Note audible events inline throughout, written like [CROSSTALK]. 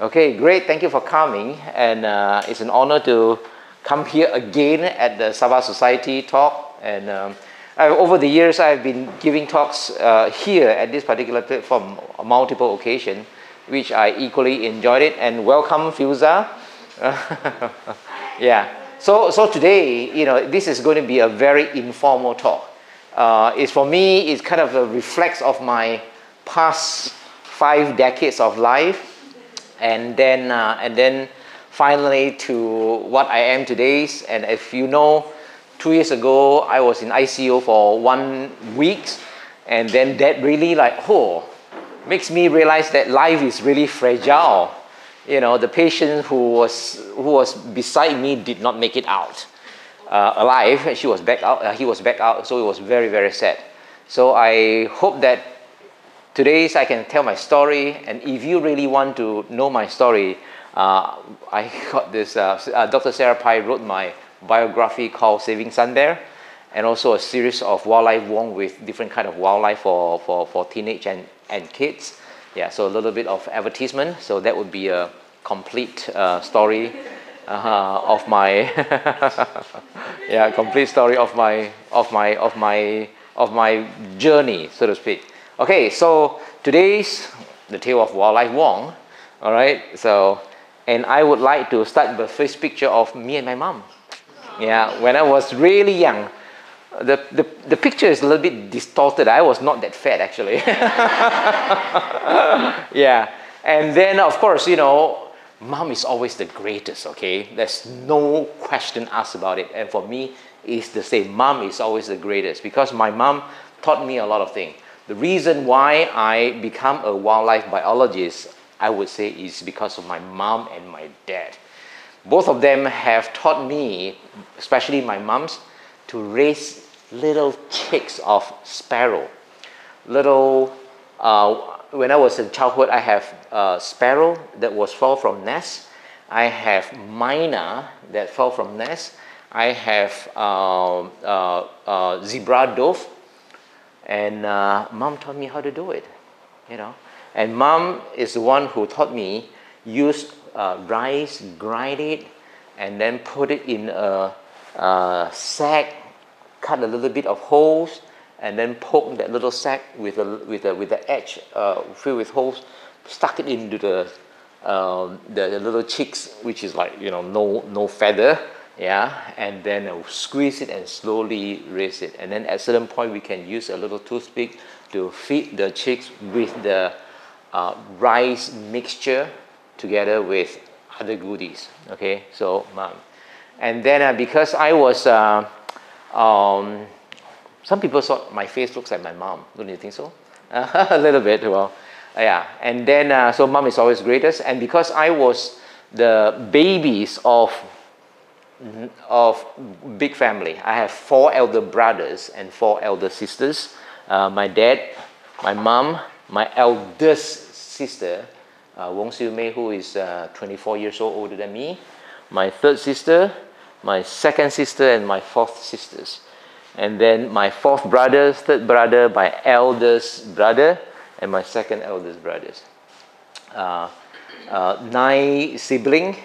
Okay, great. Thank you for coming. And uh, it's an honor to come here again at the Sabah Society talk. And um, I, over the years, I've been giving talks uh, here at this particular platform on multiple occasions, which I equally enjoyed it. And welcome, Fiuza. [LAUGHS] yeah. So, so today, you know, this is going to be a very informal talk. Uh, it's for me, it's kind of a reflex of my past five decades of life and then uh, and then finally to what I am today. And if you know, two years ago I was in ICU for one week, and then that really like oh makes me realize that life is really fragile. You know, the patient who was who was beside me did not make it out uh, alive. She was back out. Uh, he was back out. So it was very very sad. So I hope that Today I can tell my story, and if you really want to know my story, uh, I got this. Uh, uh, Dr. Sarah Pye wrote my biography called Saving Sun Bear, and also a series of wildlife Wong with different kind of wildlife for, for, for teenage and, and kids. Yeah, so a little bit of advertisement. So that would be a complete uh, story uh, of my [LAUGHS] yeah complete story of my of my of my of my journey, so to speak. Okay, so today's the tale of wildlife Wong. All right, so and I would like to start the first picture of me and my mom. Yeah, when I was really young. The, the, the picture is a little bit distorted. I was not that fat actually. [LAUGHS] yeah, and then of course, you know, mom is always the greatest, okay? There's no question asked about it. And for me, it's the same. Mom is always the greatest because my mom taught me a lot of things. The reason why I become a wildlife biologist, I would say, is because of my mom and my dad. Both of them have taught me, especially my mom's, to raise little chicks of sparrow. Little, uh, when I was in childhood, I have a sparrow that was fall from nest. I have myna that fell from nest. I have uh, uh, uh zebra dove and uh, mom taught me how to do it, you know. And mom is the one who taught me use uh, rice, grind it, and then put it in a, a, sack, cut a little bit of holes, and then poke that little sack with a with a with the edge uh, filled with holes, stuck it into the, um, the the little chicks, which is like you know no no feather, yeah, and then squeeze it and slowly raise it. And then at certain point, we can use a little toothpick to feed the chicks with the uh, rice mixture together with other goodies. Okay, so mom. And then uh, because I was, uh, um, some people thought my face looks like my mom. Don't you think so? [LAUGHS] a little bit, well, yeah. And then, uh, so mom is always greatest. And because I was the babies of of big family. I have four elder brothers and four elder sisters. Uh, my dad, my mom, my eldest sister, uh, Wong Siu Mei, who is uh, 24 years old older than me, my third sister, my second sister, and my fourth sisters. And then my fourth brother, third brother, my eldest brother, and my second eldest brothers. Uh, uh, nine siblings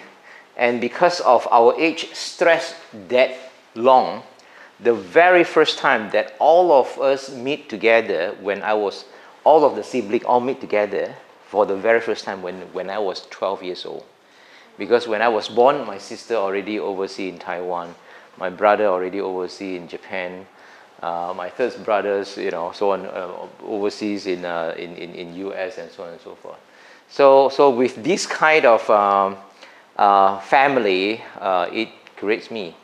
and because of our age stress that long, the very first time that all of us meet together when I was, all of the siblings all meet together for the very first time when, when I was 12 years old. Because when I was born, my sister already overseas in Taiwan, my brother already overseas in Japan, uh, my third brothers, you know, so on, uh, overseas in, uh, in, in, in US and so on and so forth. So, so with this kind of um, uh, family, uh, it creates me.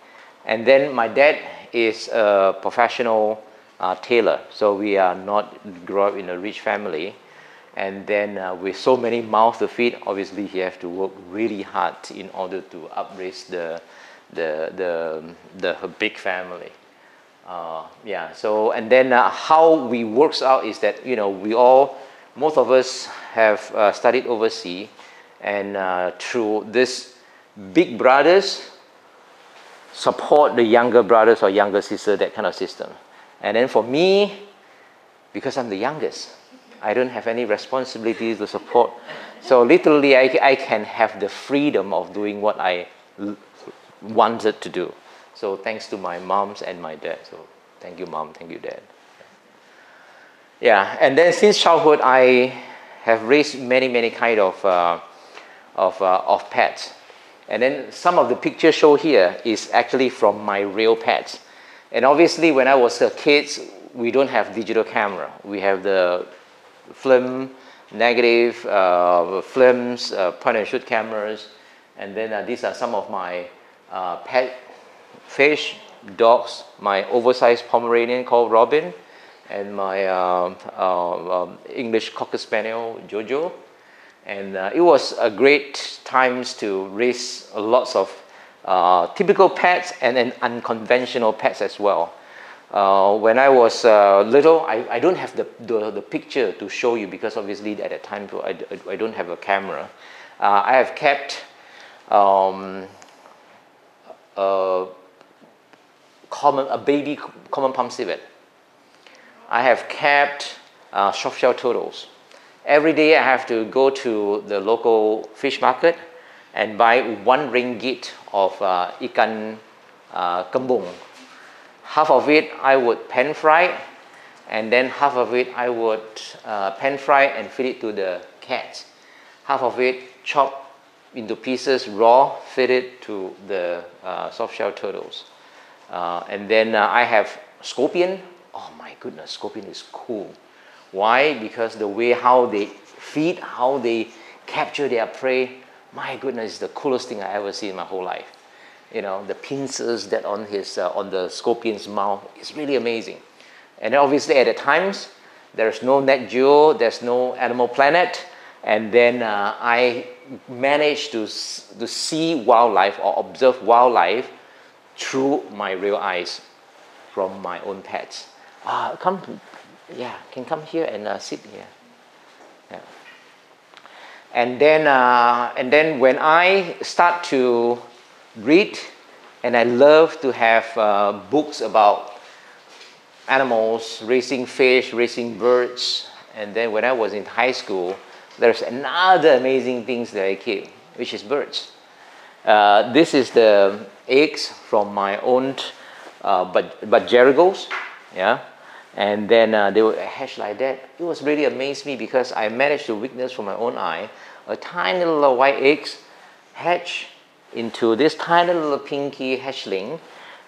And then my dad is a professional uh, tailor, so we are not grow up in a rich family. And then uh, with so many mouths to feed, obviously he have to work really hard in order to upraise the, the, the, the big family. Uh, yeah, so, and then uh, how we works out is that, you know, we all, most of us have studied overseas and uh, through this big brothers support the younger brothers or younger sister that kind of system and then for me because i'm the youngest i don't have any responsibilities to support So literally, I, I can have the freedom of doing what I wanted to do. So thanks to my moms and my dad. So thank you, mom. Thank you, dad. Yeah, and then since childhood, I have raised many, many kind of, uh, of, uh, of pets. And then some of the pictures shown here is actually from my real pets. And obviously, when I was a kid, we don't have digital camera. We have the film, negative, uh, films, uh, point and shoot cameras. And then uh, these are some of my uh, pet fish, dogs, my oversized Pomeranian called Robin, and my um, uh, um, English Cocker Spaniel, Jojo. And uh, it was a great times to raise lots of uh, typical pets and unconventional pets as well. Uh, when I was uh, little, I, I don't have the, the, the, picture to show you because obviously at that time I, I don't have a camera. Uh, I have kept um, a, common, a baby common palm civet. I have kept uh, soft-shell turtles. Every day I have to go to the local fish market and buy one ringgit of uh, ikan uh, kembung. Half of it I would pan fry, and then half of it I would uh, pan fry and feed it to the cats. Half of it chop into pieces raw, feed it to the uh, soft-shell turtles. Uh, and then uh, I have scorpion. Oh my goodness, scorpion is cool. Why? Because the way how they feed, how they capture their prey, my goodness, the coolest thing I ever see in my whole life. You know, the pincers that on his uh, on the scorpion's mouth is really amazing. And obviously at the times, there's no Nat Geo, there's no Animal Planet, and then uh, I managed to to see wildlife or observe wildlife through my real eyes from my own pets. Uh, come, yeah, can come here and uh, sit here. Yeah. And then, uh, and then when I start to read, and I love to have uh, books about animals, raising fish, raising birds. And then when I was in high school, there's another amazing things that I keep, which is birds. Uh, this is the eggs from my own uh, but budgerigars, yeah. And then uh, they would hatch like that. It was really amazed me because I managed to witness from my own eye a tiny little white eggs hatch into this tiny little pinky hatchling,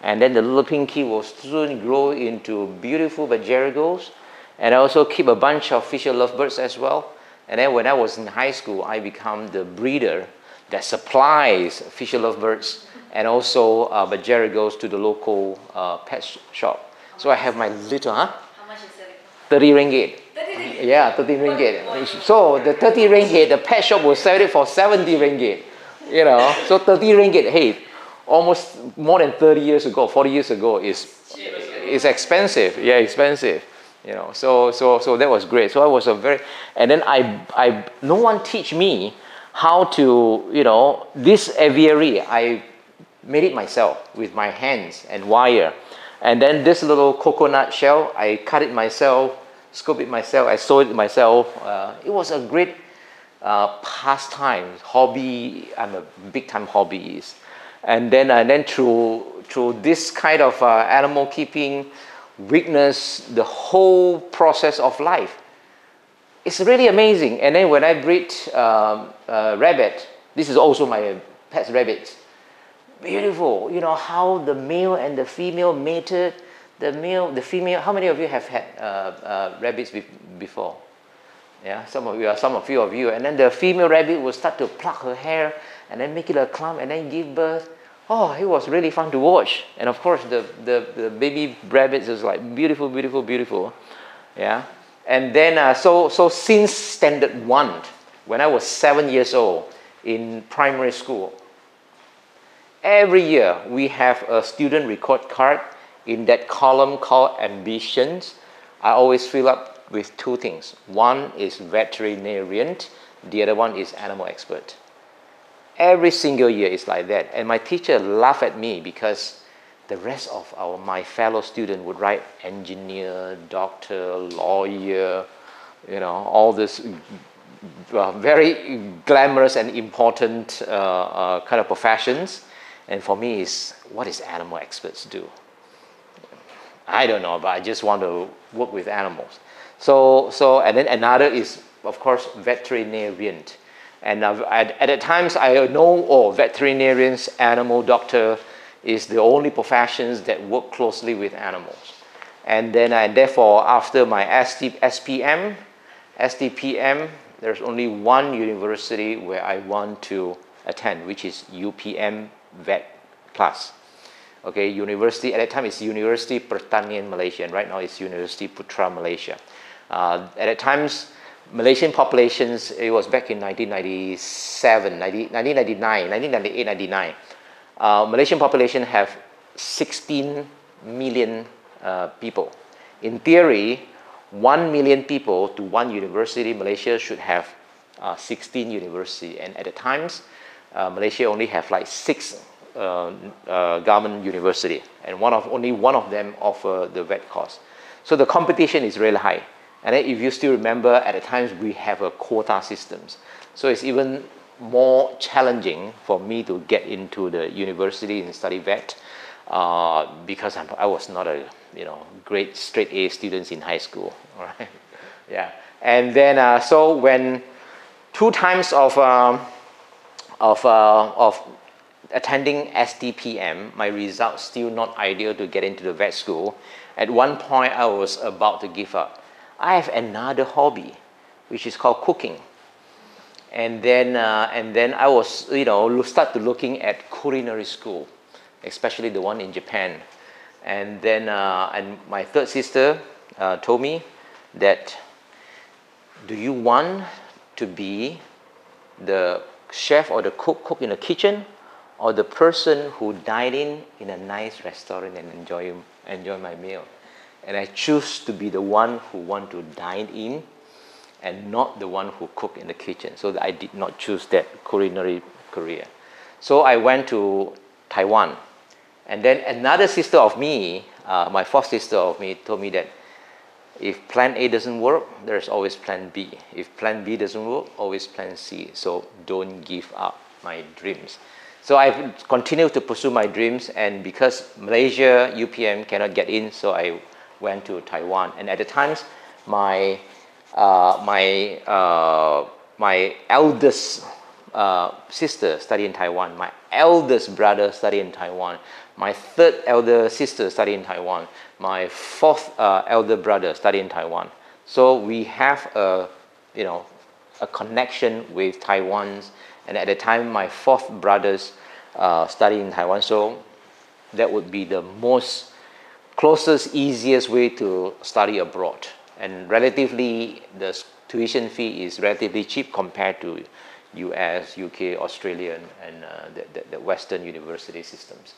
and then the little pinky will soon grow into beautiful budgerigars. And I also keep a bunch of Fischer lovebirds as well. And then when I was in high school, I become the breeder that supplies Fischer lovebirds and also uh, budgerigars to the local uh, pet shop. So I have my little, huh? How much is it? 30 ringgit. 30 ringgit. Yeah, 30 ringgit. So the 30 ringgit, the pet shop will sell it for 70 ringgit. You know, so 30 ringgit, hey, almost more than 30 years ago, 40 years ago is is expensive. Yeah, expensive. You know, so so so that was great. So I was a very, and then I I no one teach me how to you know this aviary I made it myself with my hands and wire. And then this little coconut shell, I cut it myself, scoop it myself, I sew it myself. Uh, it was a great uh, pastime, hobby. I'm a big time hobbyist. And then, and then through, through this kind of uh, animal keeping, witness the whole process of life. It's really amazing. And then when I breed um, rabbit, this is also my pet rabbit beautiful. You know how the male and the female mated. The male, the female. How many of you have had uh, uh, rabbits be- before? Yeah, some of you, are some of few of you. And then the female rabbit will start to pluck her hair and then make it a clump and then give birth. Oh, it was really fun to watch. And of course, the, the, the baby rabbits is like beautiful, beautiful, beautiful. Yeah. And then, uh, so, so since standard one, when I was seven years old in primary school, every year we have a student record card in that column called ambitions. I always fill up with two things. One is veterinarian, the other one is animal expert. Every single year is like that. And my teacher laughed at me because the rest of our my fellow student would write engineer, doctor, lawyer, you know, all this uh, very glamorous and important uh, uh, kind of professions. And for me, is what is animal experts do? I don't know, but I just want to work with animals. So, so and then another is, of course, veterinarian. And uh, at, at times, I know, oh, veterinarians, animal doctor is the only professions that work closely with animals. And then, and therefore, after my ST, SPM, STPM, there's only one university where I want to attend, which is UPM Vet Plus. Okay, university, at that time it's University Pertanian Malaysia, and right now it's University Putra Malaysia. Uh, at that times, Malaysian populations, it was back in 1997, 19, 1999, 1998, 99. Uh, Malaysian population have 16 million uh, people. In theory, 1 million people to one university, Malaysia should have uh, 16 university. And at the times, uh, Malaysia only have like six uh, uh, government university, and one of only one of them offer the vet course. So the competition is really high. And then if you still remember, at the times we have a quota systems. So it's even more challenging for me to get into the university and study vet uh, because I'm, i was not a you know great straight A students in high school, [LAUGHS] right? yeah, and then uh, so when two times of um, of uh, of attending STPM, my results still not ideal to get into the vet school. At one point, I was about to give up. I have another hobby, which is called cooking. And then, uh, and then I was, you know, start to looking at culinary school, especially the one in Japan. And then, uh, and my third sister uh, told me that, do you want to be the chef or the cook, cook in the kitchen, or the person who dine in in a nice restaurant and enjoy, enjoy my meal? And I choose to be the one who want to dine in and not the one who cook in the kitchen. So I did not choose that culinary career. So I went to Taiwan. And then another sister of me, uh, my fourth sister of me, told me that if plan A doesn't work, there's always plan B. If plan B doesn't work, always plan C. So don't give up my dreams. So I continued to pursue my dreams, and because Malaysia UPM cannot get in, so I went to Taiwan. And at the times, my uh, my uh, my eldest uh, sister studied in Taiwan. My eldest brother studied in Taiwan. My third elder sister studied in Taiwan. My fourth uh, elder brother studied in Taiwan. So we have a you know a connection with Taiwan's. And at the time, my fourth brothers uh, in Taiwan. So that would be the most closest, easiest way to study abroad. And relatively, the tuition fee is relatively cheap compared to US, UK, Australian, and uh, the, the, the, Western university systems.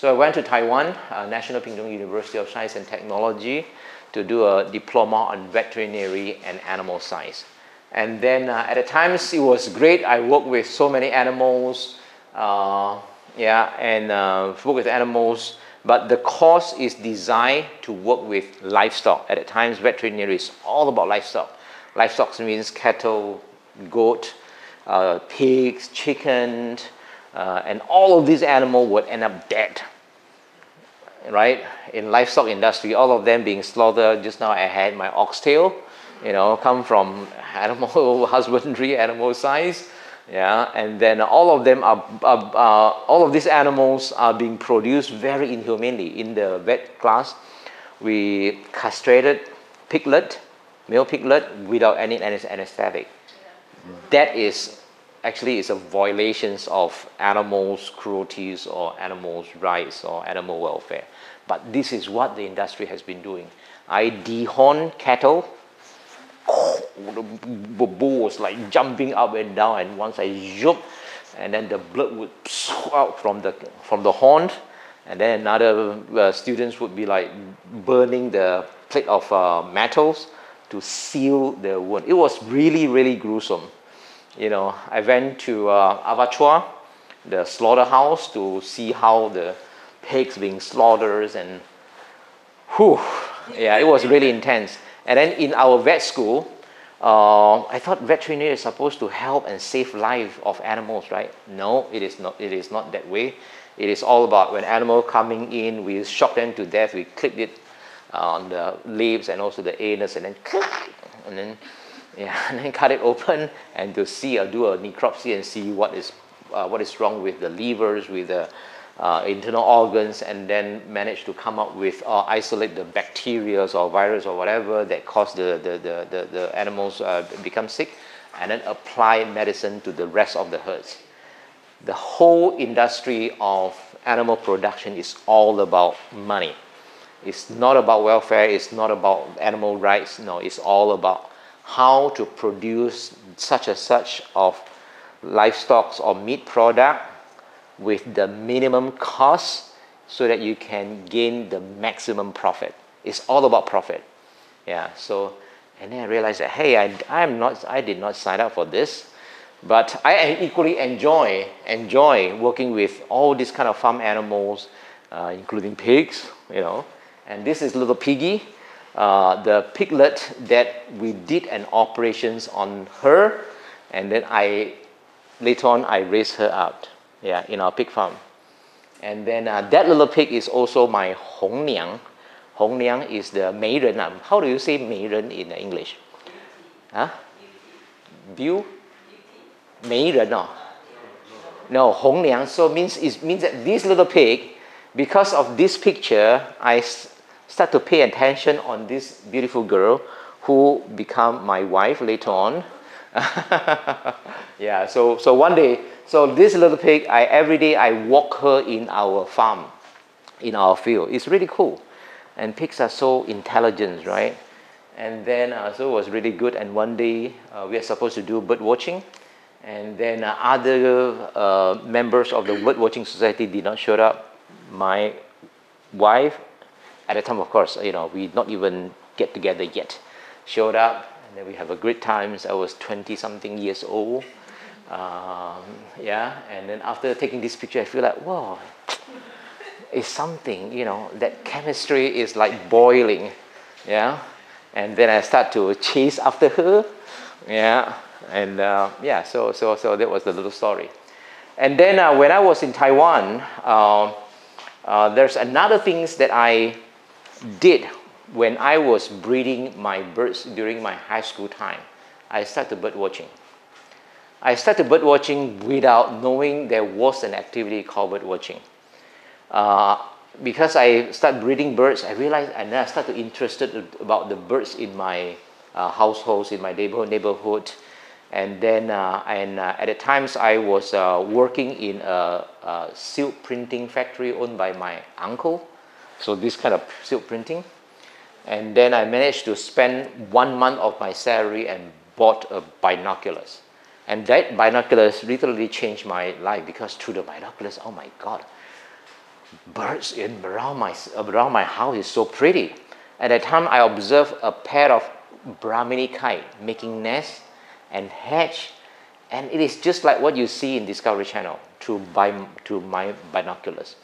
So I went to Taiwan, uh, National Ping Tung University of Science and Technology, to do a diploma on veterinary and animal science. And then uh, at the times, it was great. I worked with so many animals, uh, yeah, and uh, work with animals but the course is designed to work with livestock. At the times, veterinary is all about livestock. Livestock means cattle, goat, uh, pigs, chickens, uh, and all of these animals would end up dead. Right? In livestock industry, all of them being slaughtered. Just now I had my oxtail, you know, come from [LAUGHS] animal [LAUGHS] husbandry, animal science yeah, and then all of them are, are, all of these animals are being produced very inhumanely. In the vet class, we castrated piglet, male piglet, without any anesthetic. That is actually is a violations of animals' cruelties or animals' rights or animal welfare. But this is what the industry has been doing. I dehorn cattle the bull was like jumping up and down and once I jump and then the blood would out from the from the horn and then another uh, students would be like burning the plate of uh, metals to seal the wound. It was really really gruesome. You know, I went to uh, abattoir, the slaughterhouse, to see how the pigs being slaughtered and whew, yeah, it was really intense. And then in our vet school, uh, I thought veterinary is supposed to help and save life of animals, right? No, it is not. It is not that way. It is all about when animal coming in, we shock them to death, we clip it on the lips and also the anus, and then and then yeah, [LAUGHS] and then cut it open and to see or do a necropsy and see what is uh, what is wrong with the livers, with the uh, internal organs, and then manage to come up with or isolate the bacteria or virus or whatever that cause the the, the, the, the animals uh, become sick, and then apply medicine to the rest of the herds the whole industry of animal production is all about money. It's not about welfare, it's not about animal rights, no, it's all about how to produce such and such of livestock or meat product with the minimum cost so that you can gain the maximum profit. It's all about profit. Yeah, so and then I realized that hey, I, I'm not I did not sign up for this. But I equally enjoy enjoy working with all these kind of farm animals, uh, including pigs, you know. And this is little piggy, uh, the piglet that we did an operations on her, and then I later on I raised her out, yeah, in our pig farm. And then uh, that little pig is also my Hong Niang. Hong Niang is the 媒人. How do you say 媒人 in English? Huh? View? 媒人 oh. No, Hong Liang. So means it means that this little pig, because of this picture, I start to pay attention on this beautiful girl who become my wife later on. [LAUGHS] yeah. So so one day, so this little pig, I every day I walk her in our farm, in our field. It's really cool, and pigs are so intelligent, right? And then uh, so it was really good. And one day uh, we are supposed to do bird watching and then uh, other uh, members of the bird watching society did not show up. My wife, at the time, of course, you know, we not even get together yet, showed up, and then we have a great times. I was 20 something years old. Um, yeah, and then after taking this picture, I feel like, wow, it's something, you know, that chemistry is like boiling, yeah. And then I start to chase after her, yeah and uh, yeah, so, so, so that was the little story. And then uh, when I was in Taiwan, uh, uh, there's another things that I did when I was breeding my birds during my high school time. I started bird watching. I started bird watching without knowing there was an activity called bird watching. Uh, because I started breeding birds, I realized, and then I started interested about the birds in my uh, households, in my neighborhood, neighborhood and then uh, and uh, at the times I was uh, working in a, a, silk printing factory owned by my uncle. So this kind of silk printing. And then I managed to spend one month of my salary and bought a binoculars. And that binoculars literally changed my life because through the binoculars, oh my God, birds in around my, around my house is so pretty. At that time, I observed a pair of Brahminy kite making nests and hatch. And it is just like what you see in Discovery Channel through, by, through my binoculars.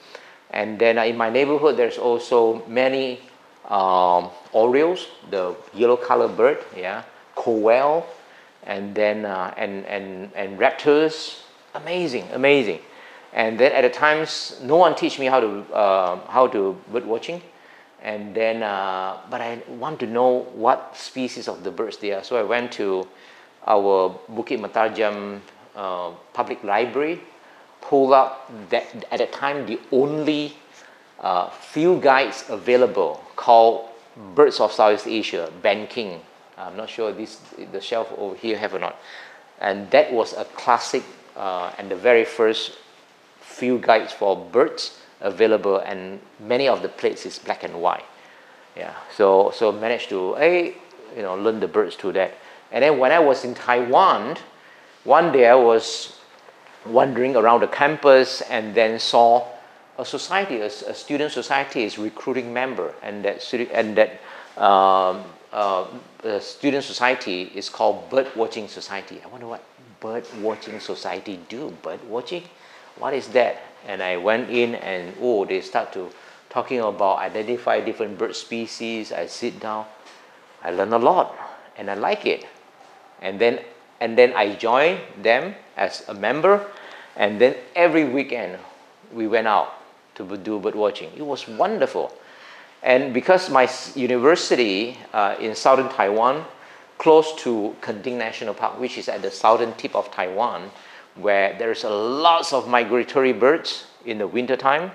And then uh, in my neighborhood, there's also many um, orioles, the yellow color bird, yeah, quail, and then uh, and, and, and raptors. Amazing, amazing. And then at the times, no one teach me how to uh, how to bird watching, and then uh, but I want to know what species of the birds they are. So I went to our Bukit Mertajam uh, Public Library pulled up that at that time the only uh, field guides available called Birds of Southeast Asia, Ben King. I'm not sure this the shelf over here have or not. And that was a classic uh, and the very first field guides for birds available and many of the plates is black and white. Yeah, so so managed to a you know learn the birds through that. And then when I was in Taiwan, one day I was wandering around the campus and then saw a society, a, a student society is recruiting member, and that and that um, uh, student society is called Bird Watching Society. I wonder what Bird Watching Society do. Bird watching, what is that? And I went in and oh, they start to talking about identify different bird species. I sit down, I learn a lot, and I like it. And then, and then I joined them as a member. And then every weekend we went out to do bird watching. It was wonderful. And because my university uh, in southern Taiwan, close to Kenting National Park, which is at the southern tip of Taiwan, where there's a lots of migratory birds in the winter time,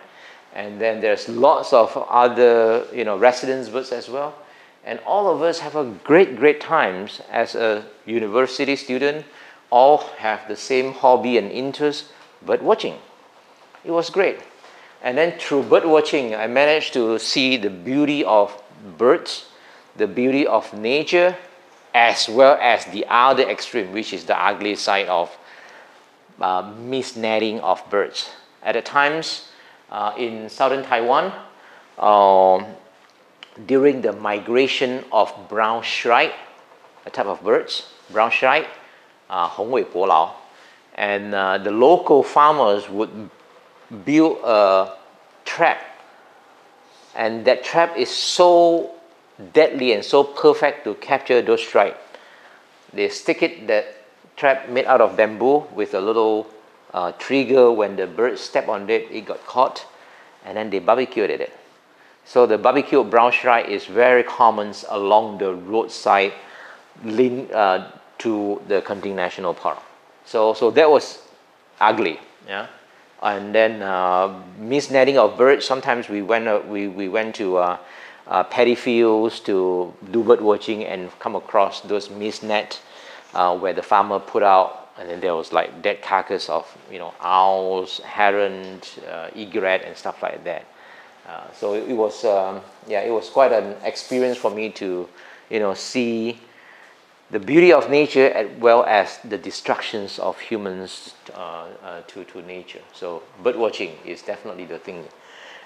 and then there's lots of other you know residence birds as well. And all of us have a great, great times as a university student, all have the same hobby and interest, bird watching. It was great. And then through bird watching, I managed to see the beauty of birds, the beauty of nature, as well as the other extreme, which is the ugly side of uh, mist netting of birds. At the times uh, in southern Taiwan, um, during the migration of brown shrike, a type of birds, brown shrike, uh, and uh, the local farmers would build a trap and that trap is so deadly and so perfect to capture those shrike. They stick it that trap made out of bamboo with a little uh, trigger when the bird step on it, it got caught and then they barbecued it. So the barbecued brown shrike is very common along the roadside link uh, to the Kenting National Park. So, so that was ugly. Yeah and then uh, mist netting of birds. Sometimes we went uh, we, we went to uh, uh, paddy fields to do bird watching and come across those mist net uh, where the farmer put out and then there was like dead carcass of you know owls, heron, uh, egret, and stuff like that. Uh, so it, was um, yeah it was quite an experience for me to you know see the beauty of nature as well as the destructions of humans uh, uh, to, to nature. So bird watching is definitely the thing.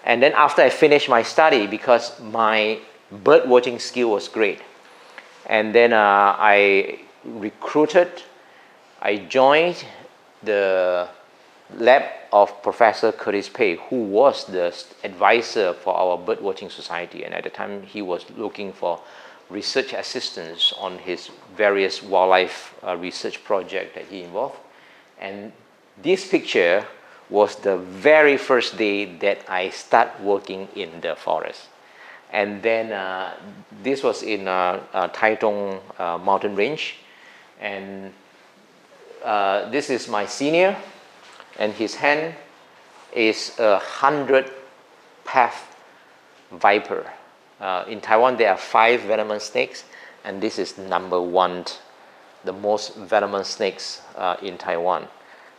And then after I finished my study, because my bird watching skill was great, and then uh, I recruited, I joined the lab of Professor Kurtis Pei, who was the advisor for our bird watching society. And at the time, he was looking for research assistance on his various wildlife uh, research project that he involved. And this picture was the very first day that I start working in the forest. And then uh, this was in uh, uh, Taitung uh, mountain range. And uh, this is my senior, and his hand is a hundred pace viper. Uh, in Taiwan, there are five venomous snakes, and this is number one, the most venomous snakes uh, in Taiwan.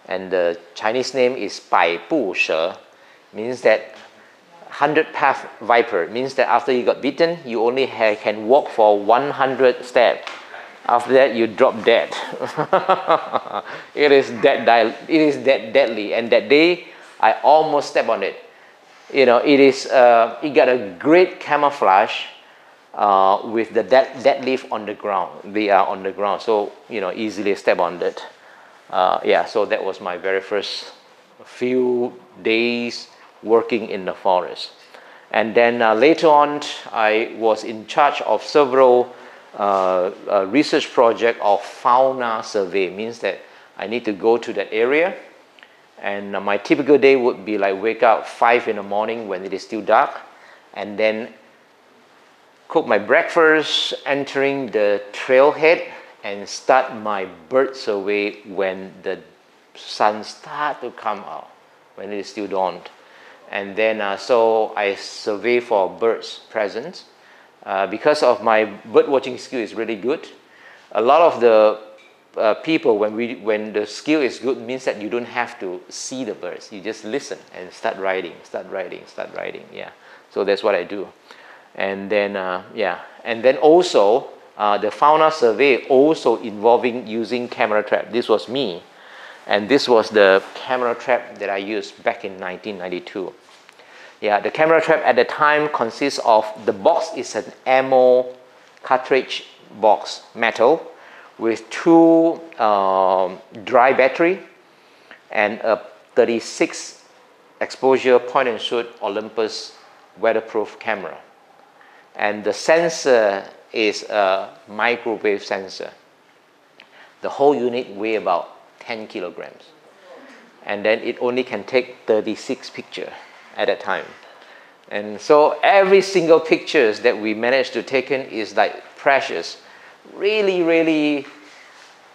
And the Chinese name is Bai Bu She, means that 100 pace viper, means that after you got bitten, you only can walk for 100 steps. After that, you drop dead. [LAUGHS] it is that it is that deadly. And that day, I almost stepped on it you know, it is, uh, it got a great camouflage uh, with the dead, dead leaf on the ground. They are on the ground, so, you know, easily step on it. Uh, yeah, so that was my very first few days working in the forest. And then uh, later on, I was in charge of several uh, uh, research project of fauna survey, means that I need to go to that area and my typical day would be like wake up 5 in the morning when it is still dark and then cook my breakfast, entering the trailhead and start my bird survey when the sun start to come out, when it is still dawn. And then uh, so I survey for birds present. Uh, because of my bird watching skill is really good. A lot of the uh, people when we when the skill is good means that you don't have to see the birds. You just listen and start writing start writing start writing yeah. So that's what i do. And then uh, yeah. And then also uh, the fauna survey also involving using camera trap. This was me. And this was the camera trap that i used back in 1992 yeah the camera trap at the time consists of the box is an ammo cartridge box metal with two um, dry battery and a 36 exposure point and shoot Olympus weatherproof camera. And the sensor is a microwave sensor. The whole unit weigh about 10 kilograms. And then it only can take 36 picture at a time. And so every single pictures that we managed to take in is like precious. Really, really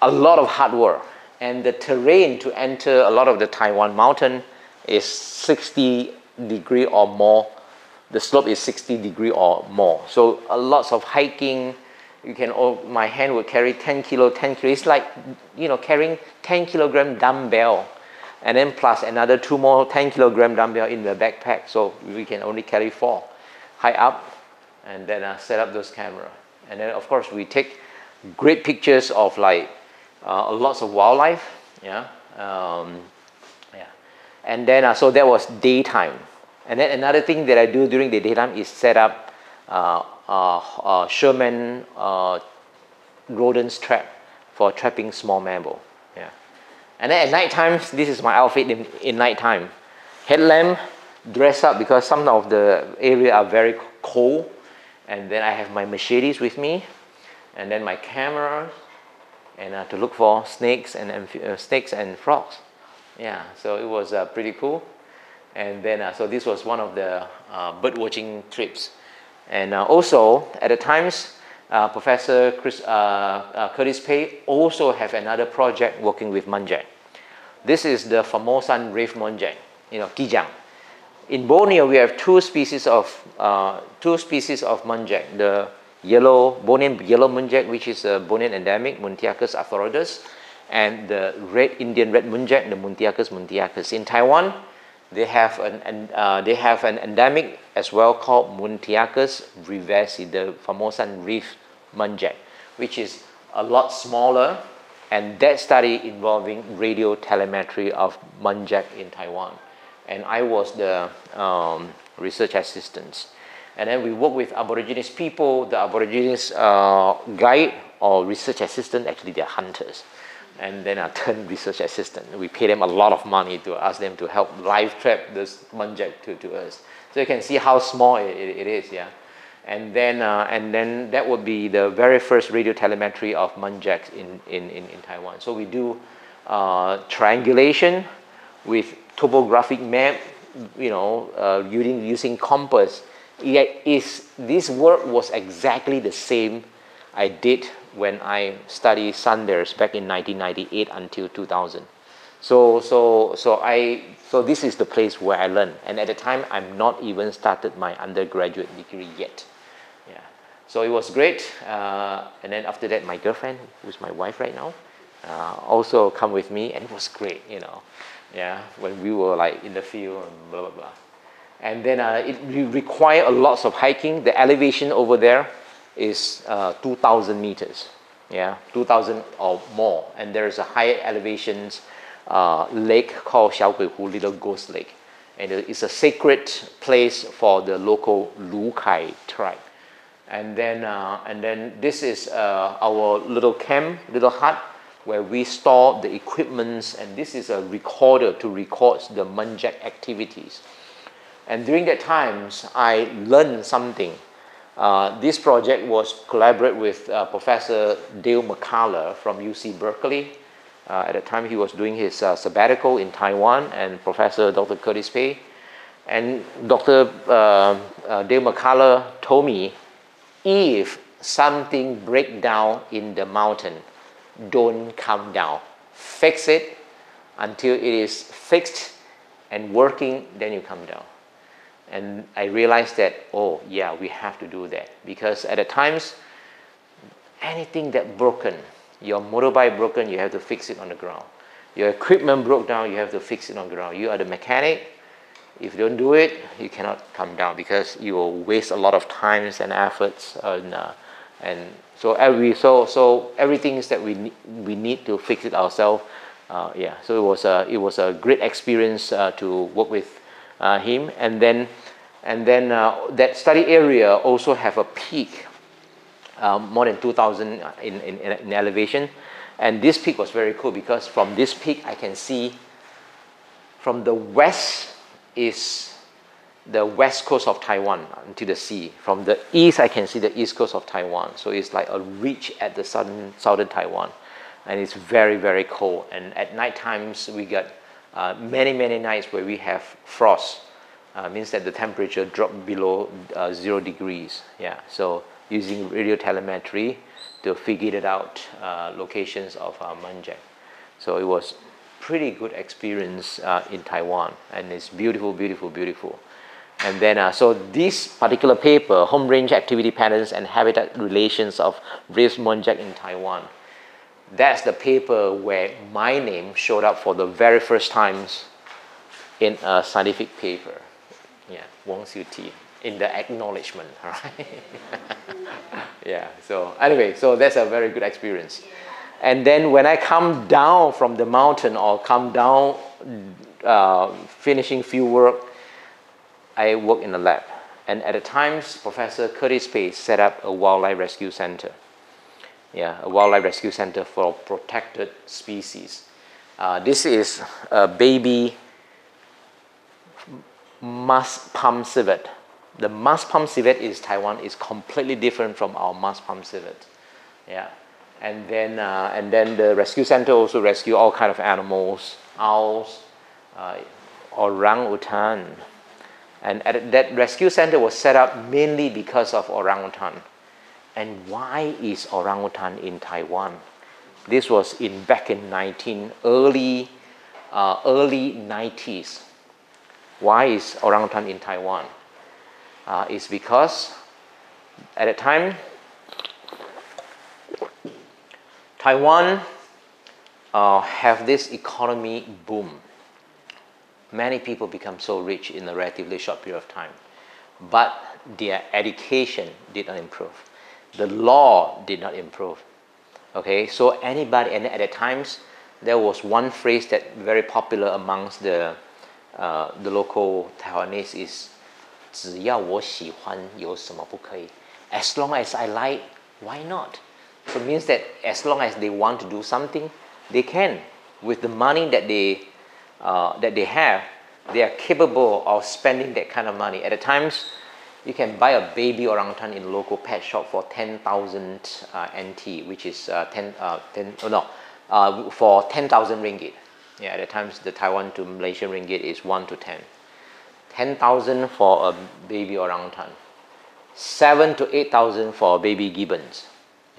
a lot of hard work. And the terrain to enter a lot of the Taiwan mountain is 60 degree or more. The slope is 60 degree or more. So a lots of hiking. You can, oh, my hand would carry 10 kilo, 10 kilo. It's like, you know, carrying 10 kilogram dumbbell and then plus another two more 10 kilogram dumbbell in the backpack. So we can only carry four. High up and then uh, set up those camera. And then of course we take great pictures of like uh, lots of wildlife. Yeah. Um, yeah. And then uh, so that was daytime. And then another thing that I do during the daytime is set up uh, uh, uh Sherman rodents trap for trapping small mammal. And then at night times, this is my outfit in, in night time. Headlamp, dress up because some of the area are very cold. And then I have my machetes with me. And then my camera. And uh, to look for snakes and uh, snakes and frogs. Yeah, so it was uh, pretty cool. And then, uh, so this was one of the uh, bird watching trips. And uh, also, at the times, uh, Professor Chris, uh, uh, Kurtis Pei also have another project working with muntjac. This is the Formosan reef muntjac, you know, kijang. In Borneo, we have two species of uh, two species of muntjac. The yellow Bornean yellow muntjac, which is a Bornean endemic, Muntiacus atherodes, and the red Indian red muntjac, the Muntiacus muntiacus. In Taiwan, they have an, an uh, they have an endemic as well called Muntiacus reevesi, the Formosan reef muntjac, which is a lot smaller. And that study involving radio telemetry of muntjac in Taiwan. And I was the um, research assistant. And then we work with Aborigines people. The Aborigines uh, guide or research assistant, actually they're hunters. And then I [LAUGHS] turn research assistant. We pay them a lot of money to ask them to help live trap this muntjac to, to us. So you can see how small it, it is, yeah and then uh, and then that would be the very first radio telemetry of muntjacs in, in, in, in, Taiwan. So we do uh, triangulation with topographic map, you know, uh, using using compass. Is this work was exactly the same I did when I studied sun bears back in 1998 until 2000. So so so I so this is the place where I learned, and at the time I'm not even started my undergraduate degree yet. So it was great. Uh, and then after that, my girlfriend, who's my wife right now, uh, also come with me, and it was great, you know. Yeah, when we were like in the field and blah blah blah. And then uh, it required a lots of hiking. The elevation over there is uh, 2,000 meters. Yeah, 2,000 or more. And there is a high elevations uh, lake called Xiaoguihu, Little Ghost Lake. And it's a sacred place for the local Lu Kai tribe and then uh, and then this is uh, our little camp, little hut where we store the equipments, and this is a recorder to record the muntjac activities. And during that times, I learned something. Uh, this project was collaborate with uh, Professor Dale McCullough from UC Berkeley. Uh, at the time, he was doing his uh, sabbatical in Taiwan, and Professor Dr. Kurtis Pei. And Dr. Dale McCullough told me if something break down in the mountain, don't come down. Fix it until it is fixed and working, then you come down. And I realized that, oh, yeah, we have to do that. Because at the times, anything that broken, your motorbike broken, you have to fix it on the ground. Your equipment broke down, you have to fix it on the ground. You are the mechanic, if you don't do it, you cannot come down because you will waste a lot of times and efforts. And, uh, and so every so so everything is that we we need to fix it ourselves. Uh, yeah, so it was a it was a great experience uh, to work with uh, him. And then and then uh, that study area also have a peak, um, more than 2,000 in, in, in elevation. And this peak was very cool because from this peak I can see from the west is the west coast of Taiwan into the sea. From the east, I can see the east coast of Taiwan. So it's like a reach at the southern, southern Taiwan. and it's very, very cold. And at night times, we get uh, many, many nights where we have frost. Uh, means that the temperature dropped below uh, zero degrees. Yeah, so using radio telemetry to figure it out uh, locations of uh, muntjac. So it was pretty good experience uh, in Taiwan, and it's beautiful, beautiful, beautiful. And then, uh, so this particular paper, Home Range Activity Patterns and Habitat Relations of Reeves' Muntjac in Taiwan, that's the paper where my name showed up for the very first times in a scientific paper. Yeah, Wang Xiu in the acknowledgement, [LAUGHS] right? [LAUGHS] yeah, so anyway, so that's a very good experience. And then when I come down from the mountain or come down uh, finishing field work, I work in the lab. And at the times, Professor Kurtis Pei set up a wildlife rescue center. Yeah, a wildlife rescue center for protected species. Uh, this is a baby musk palm civet. The musk palm civet is Taiwan is completely different from our musk palm civet. Yeah, and then uh, and then the rescue center also rescue all kind of animals, owls, uh, orangutan, and that rescue center was set up mainly because of orangutan. And why is orangutan in Taiwan? This was in back in 19 early uh, early 90s. Why is orangutan in Taiwan? Uh, it's because at the time Taiwan uh, have this economy boom. Many people become so rich in a relatively short period of time, but their education did not improve. The law did not improve. Okay, so anybody, and at the times, there was one phrase that very popular amongst the uh, the local Taiwanese is 只要我喜欢有什么不可以 as long as I like why not So it means that as long as they want to do something, they can. With the money that they, uh, that they have, they are capable of spending that kind of money. At times, you can buy a baby orangutan in local pet shop for 10,000 uh, NT, which is uh, 10, uh, 10 oh no, uh, for 10,000 ringgit. Yeah, at the times the Taiwan to Malaysian ringgit is 1 to 10. 10,000 for a baby orangutan. 7 to 8,000 for a baby gibbons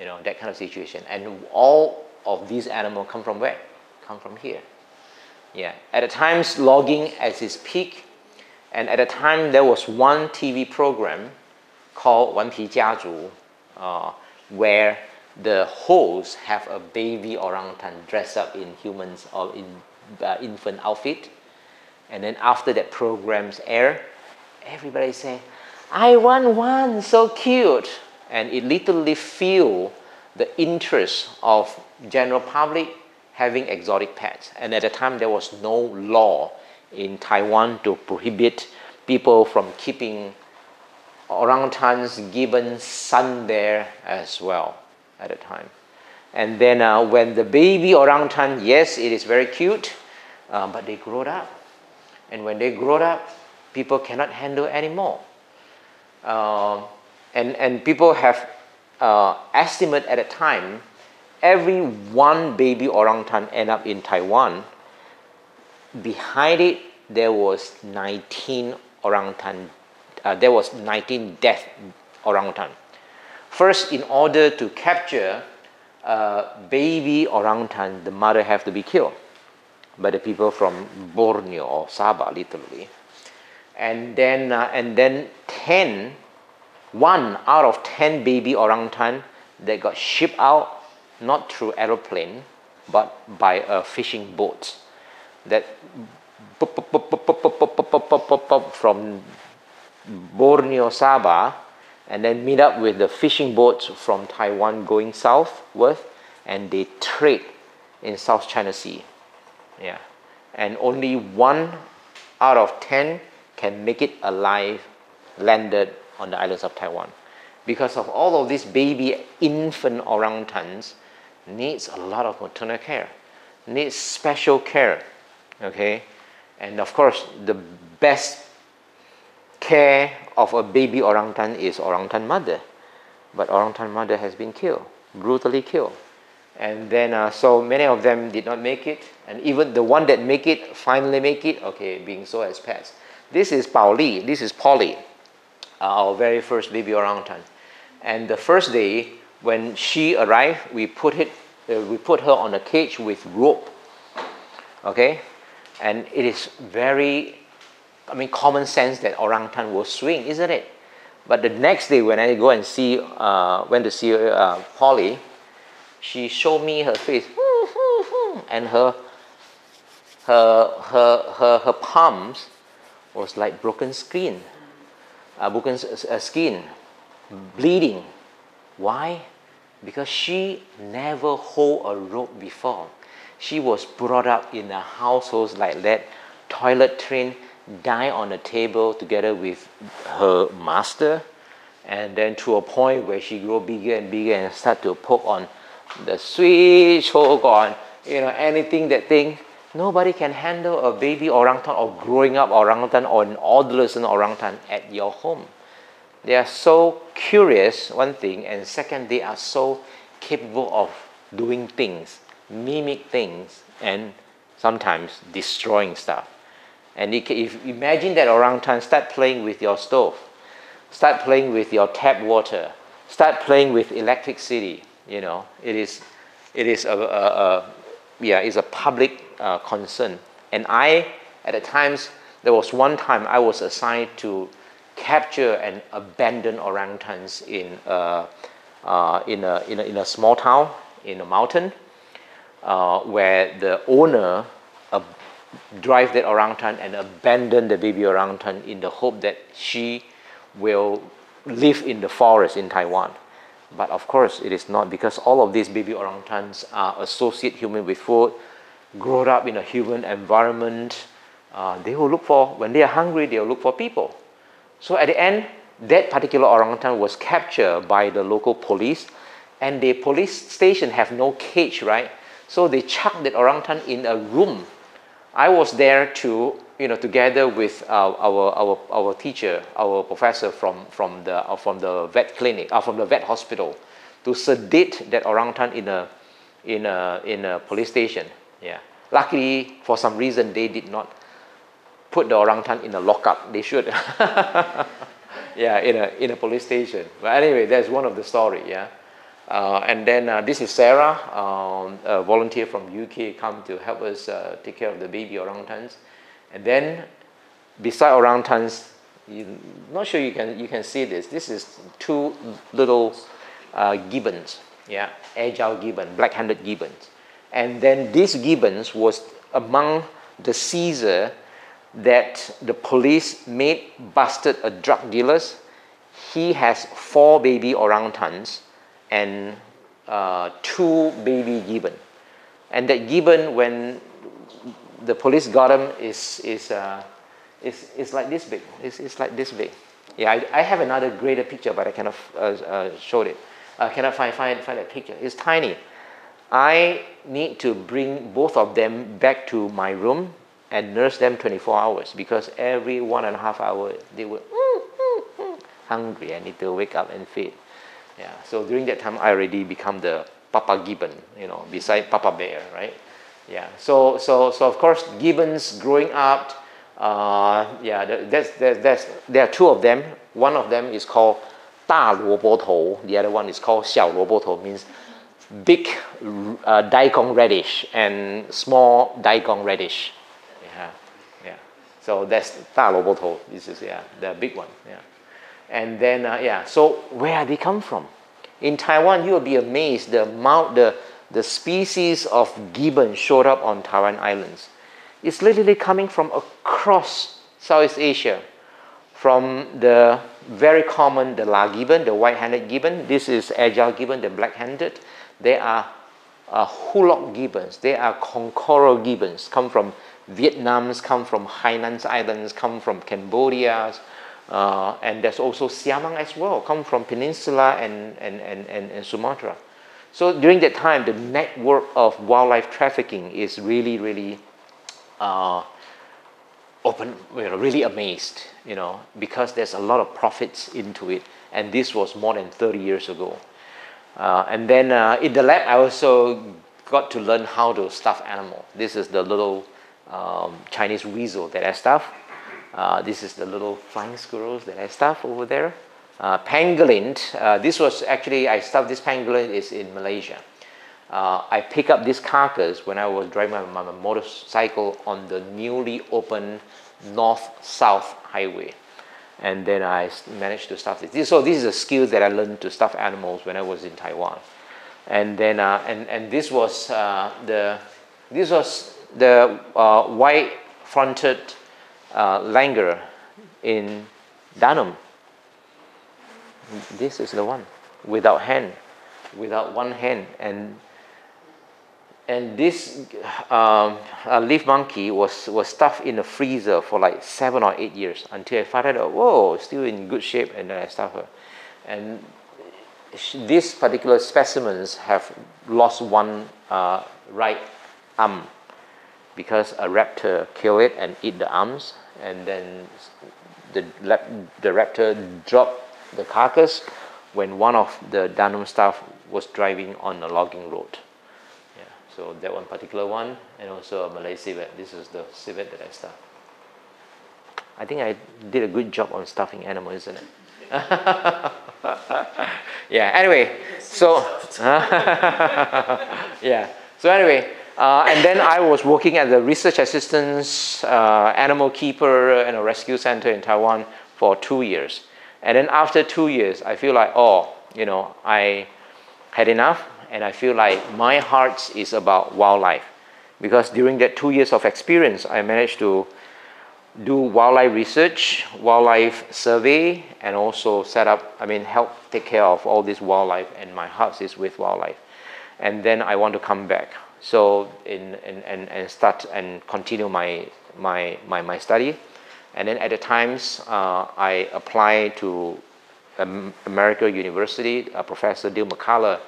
you know, that kind of situation. And all of these animals come from where? Come from here. Yeah. At the times, logging at its peak, and at the time there was one TV program called Wan Pi Jia Zhu, uh, where the hosts have a baby orangutan dressed up in humans or in uh, infant outfit. And then after that program's air, everybody say, I want one, so cute and it literally fueled the interest of general public having exotic pets. And at the time, there was no law in Taiwan to prohibit people from keeping orangutans, gibbons, sun bear as well at the time. And then uh, when the baby orangutan, yes, it is very cute, uh, but they grow up. And when they grow up, people cannot handle anymore. Uh, and, and people have uh, estimate at a time, every one baby orangutan end up in Taiwan. Behind it, there was 19 orangutan, uh, there was 19 death orangutan. First, in order to capture a baby orangutan, the mother have to be killed by the people from Borneo or Sabah, literally. And then, uh, and then 10 one out of 10 baby orangutan that got shipped out not through aeroplane but by a fishing boat that from Borneo Sabah and then meet up with the fishing boats from Taiwan going southward and they trade in South China Sea. Yeah. And only one out of 10 can make it alive landed on the islands of Taiwan. Because of all of these baby infant orangutans needs a lot of maternal care, needs special care, okay? And of course, the best care of a baby orangutan is orangutan mother. But orangutan mother has been killed, brutally killed. And then, uh, so many of them did not make it. And even the one that make it, finally make it, okay, being sold as pets. This is Pao Li, this is Polly, our very first baby orangutan. And the first day, when she arrived, we put, it, uh, we put her on a cage with rope, okay? And it is very, I mean, common sense that orangutan will swing, isn't it? But the next day, when I go and see, uh, went to see uh, Polly, she showed me her face, and her, her, her, her, her palms was like broken skin, uh, broken uh, skin, bleeding. Why? Because she never hold a rope before. She was brought up in a household like that, toilet trained, die on a table together with her master, and then to a point where she grow bigger and bigger and start to poke on the switch, hook on, you know, anything that thing. Nobody can handle a baby orangutan or growing up orangutan or an adolescent orangutan at your home. They are so curious, one thing, and second, they are so capable of doing things, mimic things, and sometimes destroying stuff. And if imagine that orangutan start playing with your stove, start playing with your tap water, start playing with electricity, you know, it is, it is a, a, a yeah, it's a public uh, concern. And I, at the times, there was one time I was assigned to capture and abandon orangutans in a, uh, in a, in a, in a small town, in a mountain, uh, where the owner uh, drive that orangutan and abandon the baby orangutan in the hope that she will live in the forest in Taiwan. But of course, it is not because all of these baby orangutans are associate human with food, grow up in a human environment. Uh, they will look for, when they are hungry, they will look for people. So at the end, that particular orangutan was captured by the local police, and the police station have no cage, right? So they chucked that orangutan in a room. I was there to, you know, together with uh, our, our, our teacher, our professor from, from, the, uh, from the vet clinic, uh, from the vet hospital, to sedate that orangutan in a, in a, in a police station. Yeah. Luckily, for some reason, they did not put the orangutan in a lockup. They should. [LAUGHS] yeah, in a, in a police station. But anyway, that's one of the story, yeah. Uh, and then uh, this is Sarah, um, a volunteer from UK, come to help us uh, take care of the baby orangutans. And then beside orangutans, you, not sure you can, you can see this. This is two little uh, gibbons, yeah, agile gibbon, black-handed gibbons. And then this gibbons was among the Caesar that the police made busted a drug dealers. He has four baby orangutans and uh, two baby gibbon. And that gibbon, when the police got him, is, is, uh, is, is like this big. It's, it's like this big. Yeah, I, I have another greater picture, but I cannot uh, uh, show it. I cannot find, find, find that picture. It's tiny. I need to bring both of them back to my room and nurse them 24 hours because every one and a half hour they were mm, mm, mm, hungry. I need to wake up and feed. Yeah. So during that time, I already become the Papa Gibbon, you know, beside Papa Bear, right? Yeah. So so so of course, gibbons growing up. Uh, yeah, that's, that's, that's, there are two of them. One of them is called 大萝卜头. The other one is called 小萝卜头, means big uh, daikon radish and small daikon radish. Yeah, yeah. So that's taloboto. This is yeah, the big one. Yeah, and then uh, yeah. So where they come from? In Taiwan, you will be amazed the amount the the species of gibbon showed up on Taiwan Islands. It's literally coming from across Southeast Asia, from the very common, the lar gibbon, the white-handed gibbon. This is agile gibbon, the black-handed. They are uh, Hoolock gibbons. They are concolor gibbons. Come from Vietnams come from Hainan Islands, come from Cambodia, uh, and there's also Siamang as well, come from Peninsula and, and, and, and, and, Sumatra. So during that time, the network of wildlife trafficking is really, really uh, open, you know, really amazed, you know, because there's a lot of profits into it. And this was more than 30 years ago. Uh, and then uh, in the lab, I also got to learn how to stuff animal. This is the little um, Chinese weasel that I stuff. Uh, this is the little flying squirrels that I stuff over there. Uh, pangolin, uh, this was actually, I stuffed this pangolin is in Malaysia. Uh, I picked up this carcass when I was driving my, my motorcycle on the newly opened north-south highway. And then I managed to stuff this. So this is a skill that I learned to stuff animals when I was in Taiwan. And then, uh, and, and this was uh, the, this was the uh, white-fronted uh, langur in Danum. This is the one without hand, without one hand. And and this um, leaf monkey was, was stuffed in a freezer for like seven or eight years until I found out, whoa, still in good shape, and then I stuffed her. And these particular specimens have lost one uh, right arm because a raptor killed it and eat the arms, and then the, the raptor dropped the carcass when one of the Danum staff was driving on a logging road. So that one particular one, and also a Malay civet. This is the civet that I stuffed. I think I did a good job on stuffing animals, isn't it? [LAUGHS] yeah. Anyway, so [LAUGHS] yeah. So anyway, uh, and then I was working as a research assistant, uh, animal keeper in a rescue center in Taiwan for two years. And then after two years, I feel like, oh, you know, I had enough and I feel like my heart is about wildlife because during that two years of experience, I managed to do wildlife research, wildlife survey, and also set up, I mean, help take care of all this wildlife, and my heart is with wildlife. And then I want to come back. So, in, in, and, and start and continue my, my, my, my study. And then at the times, uh, I applied to American University, uh, Professor Dale McCullough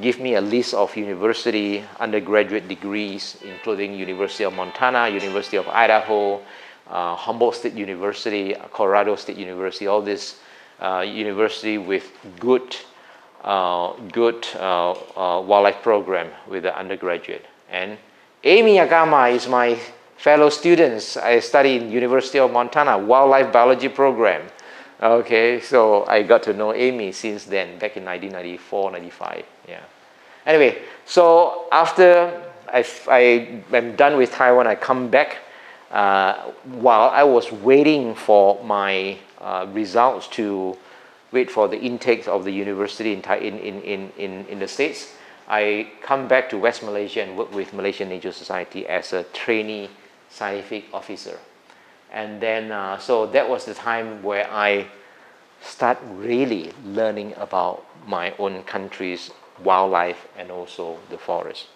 give me a list of university undergraduate degrees, including University of Montana, University of Idaho, uh, Humboldt State University, Colorado State University, all this uh, university with good, uh, good uh, uh, wildlife program with the undergraduate. And Amy Agama is my fellow students. I study in University of Montana wildlife biology program. Okay, so I got to know Amy since then, back in 1994, 95. Yeah. Anyway, so after I, I am done with Taiwan, I come back. Uh, while I was waiting for my uh, results to wait for the intakes of the university in, in, in, in, in the States, I come back to West Malaysia and work with Malaysian Nature Society as a trainee scientific officer. And then, uh, so that was the time where I start really learning about my own country's wildlife and also the forest.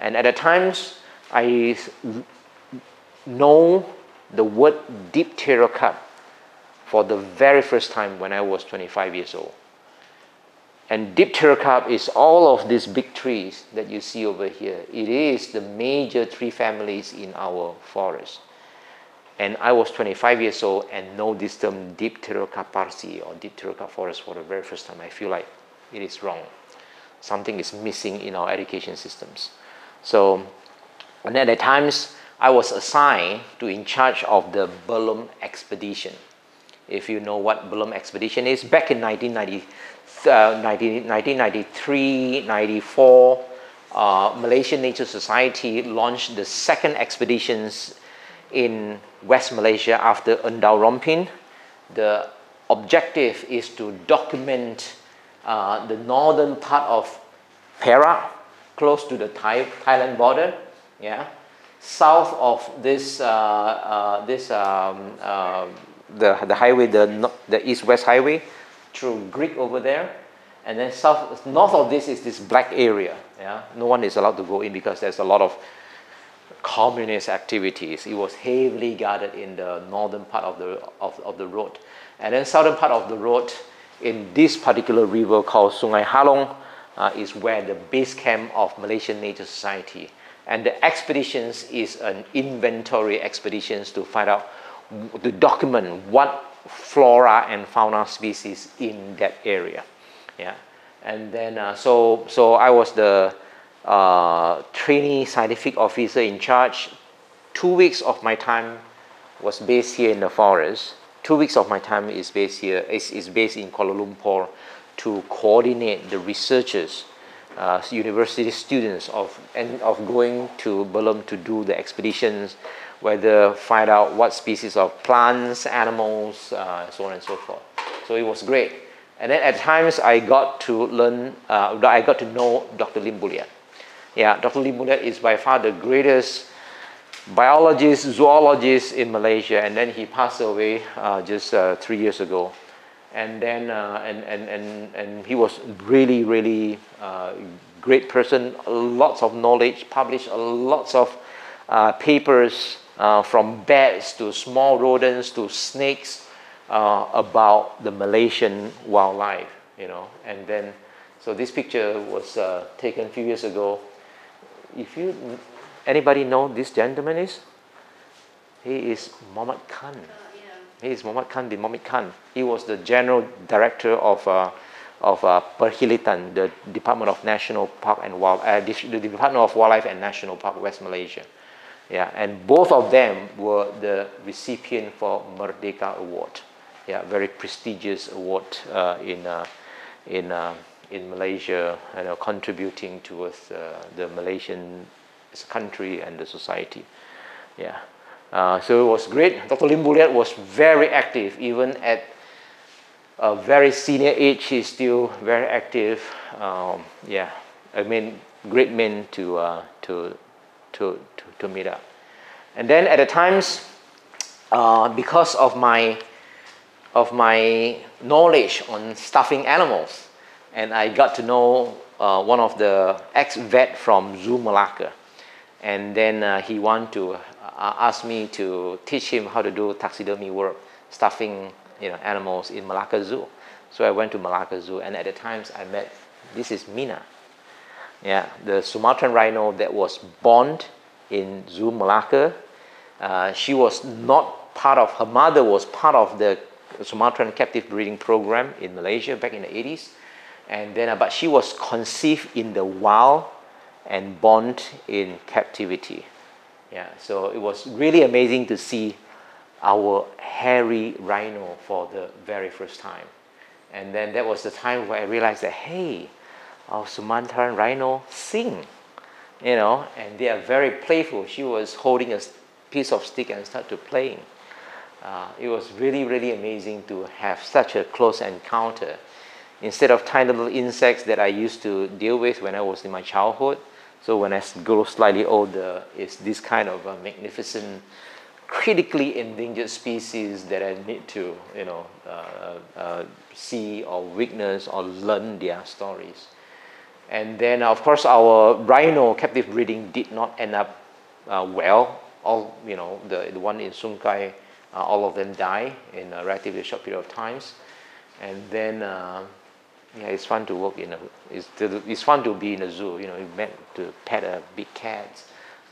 And at the times, I know the word dipterocarp for the very first time when I was 25 years old. And dipterocarp is all of these big trees that you see over here. It is the major tree families in our forest. And I was 25 years old and know this term Dipterocarpaceae or Dipterocarp forest for the very first time. I feel like it is wrong. Something is missing in our education systems. So, and at the times, I was assigned to in charge of the Belum expedition. If you know what Belum expedition is, back in 1990, uh, 1993, 94, uh, Malaysian Nature Society launched the second expeditions in West Malaysia after Endau Rompin. The objective is to document uh, the northern part of Perak, close to the Thai, Thailand border, yeah, south of this, uh, uh, this um, uh, the, the highway, the, the east-west highway, through Grik over there, and then south, north of this is this black area, yeah, no one is allowed to go in because there's a lot of communist activities. It was heavily guarded in the northern part of the, of, of the road. And then southern part of the road, in this particular river called Sungai Halong, uh, is where the base camp of Malaysian Nature Society. And the expeditions is an inventory expeditions to find out, to document what flora and fauna species in that area. Yeah. And then, uh, so, so I was the uh, trainee scientific officer in charge. Two weeks of my time was based here in the forest. Two weeks of my time is based here, is, is based in Kuala Lumpur to coordinate the researchers, uh, university students of, and of going to Belum to do the expeditions, whether find out what species of plants, animals, uh, so on and so forth. So it was great. And then at times I got to learn, uh, I got to know Dr. Lim Boo Liat. Yeah, Dr. Lim Boo Liat is by far the greatest biologist, zoologist in Malaysia, and then he passed away uh, just uh, three years ago. And then, uh, and, and, and, and he was really, really uh, great person, lots of knowledge, published lots of uh, papers uh, from bats to small rodents to snakes about the Malaysian wildlife, you know. And then, so this picture was taken a few years ago. If you Anybody know this gentleman is? He is Muhammad Khan. He is Muhammad Khan bin Muhammad Khan. He was the general director of uh, of uh, Perhilitan, the Department of National Park and Wild, uh, the Department of Wildlife and National Park, West Malaysia. Yeah, and both of them were the recipient for Merdeka Award. Yeah, very prestigious award uh, in uh, in uh, in Malaysia, you know, contributing towards uh, the Malaysian country and the society. Yeah. Uh, so it was great. Dr. Lim Boo Liat was very active, even at a very senior age. He's still very active. Um, yeah, I mean, great men to, uh, to, to, to, to, meet up. And then at the times, uh, because of my, of my knowledge on stuffing animals, and I got to know uh, one of the ex-vet from Zoo Malacca and then uh, he wanted to uh, ask me to teach him how to do taxidermy work, stuffing you know, animals in Malacca Zoo. So I went to Malacca Zoo, and at the times I met, this is Mina. Yeah, the Sumatran rhino that was born in Zoo Malacca. Uh, she was not part of, her mother was part of the Sumatran captive breeding program in Malaysia back in the 80s. And then, uh, but she was conceived in the wild and born in captivity. Yeah, so it was really amazing to see our hairy rhino for the very first time. And then that was the time where I realized that, hey, our Sumatran rhino sing, you know, and they are very playful. She was holding a piece of stick and started playing. Uh, it was really, really amazing to have such a close encounter. Instead of tiny little insects that I used to deal with when I was in my childhood, so when I grow slightly older, it's this kind of magnificent, critically endangered species that I need to, you know, uh, uh, see or witness or learn their stories. And then, of course, our rhino captive breeding did not end up uh, well. All, you know, the, the one in Sungkai, uh, all of them die in a relatively short period of times. And then uh, yeah, it's fun to work in a. It's, it's fun to be in a zoo. You know, you met to pet a big cat.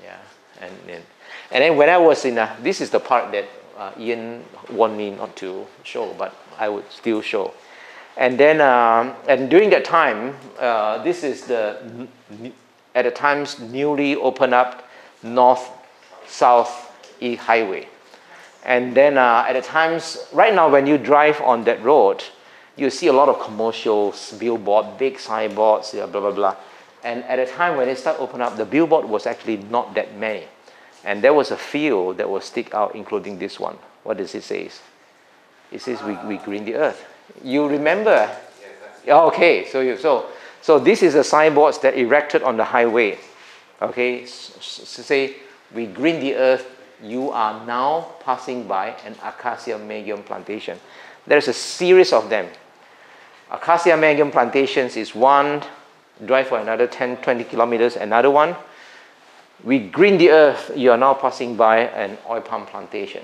Yeah, and then and then when I was in a, this is the part that uh, Ian warned me not to show, but I would still show. And then um, and during that time, uh, this is the at the times newly opened up north south e highway. And then uh, at the times, right now when you drive on that road, you see a lot of commercials, billboard, big signboards, yeah, blah, blah, blah. And at the time when they start opening up, the billboard was actually not that many. And there was a few that will stick out, including this one. What does it say? It says, we, we green the earth. You remember? okay, so, you, so, so this is a signboard that erected on the highway. Okay, say, we green the earth, you are now passing by an acacia mangium plantation. There's a series of them. Acacia mangium plantations is one, drive for another 10, 20 kilometers, another one. We green the earth, you are now passing by an oil palm plantation.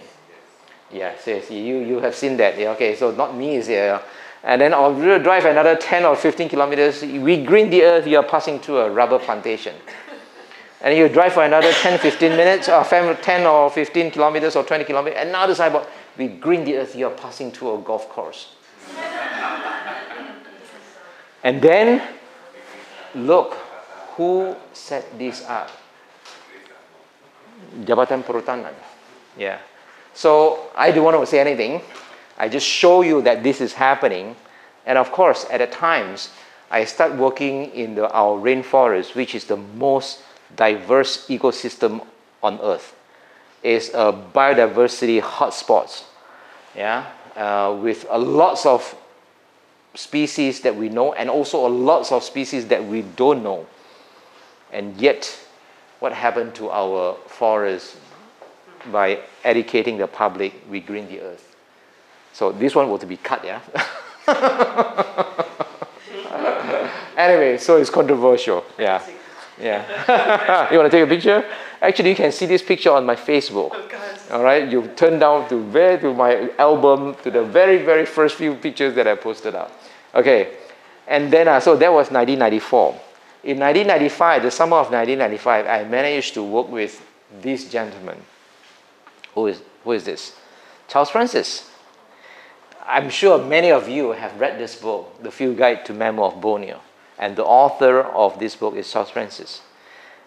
Yes, yes, you, you have seen that. Yeah, okay, so not me is here. And then I'll drive another 10 or 15 kilometers. We green the earth, you are passing through a rubber plantation. And you drive for another 10, 15 minutes, uh, or 10 or 15 kilometers or 20 kilometers, another signboard. We green the earth, you are passing through a golf course. And then, look, who set this up? Jabatan Perhutanan. Yeah. So I don't want to say anything. I just show you that this is happening. And of course, at the times, I start working in the, our rainforest, which is the most diverse ecosystem on Earth. It's a biodiversity hotspot, yeah, uh, with a lots of species that we know and also a lots of species that we don't know. And yet, what happened to our forests by educating the public, we green the earth. So this one was to be cut, yeah? [LAUGHS] anyway, so it's controversial, yeah. Yeah. [LAUGHS] you want to take a picture? Actually, you can see this picture on my Facebook. All right, you turn down to very to my album to the very very first few pictures that I posted up. Okay, and then uh, so that was 1994. In 1995, the summer of 1995, I managed to work with this gentleman. Who is who is this? Charles Francis. I'm sure many of you have read this book, The Field Guide to Mammal of Borneo. And the author of this book is Charles Francis.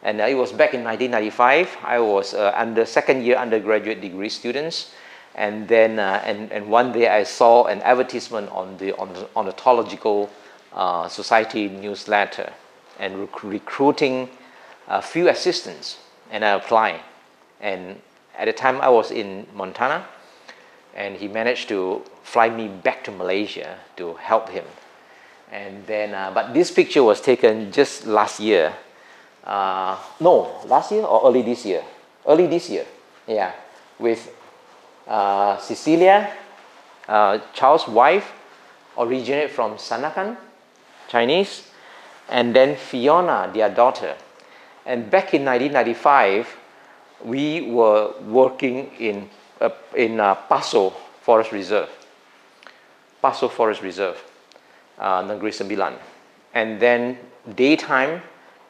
And uh, it was back in 1995. I was uh, under second year undergraduate degree students. And then, uh, and, and one day I saw an advertisement on the, Ornithological uh, Society newsletter and rec- recruiting a few assistants. And I applied. And at the time I was in Montana and he managed to fly me back to Malaysia to help him. And then, uh, but this picture was taken just last year. Uh, no, last year or early this year? Early this year, yeah, with uh, Cecilia, uh, Charles' wife, originated from Sandakan, Chinese, and then Fiona, their daughter. And back in 1995, we were working in, uh, in uh, Pasoh Forest Reserve. Pasoh Forest Reserve, uh, Negeri Sembilan. And then daytime,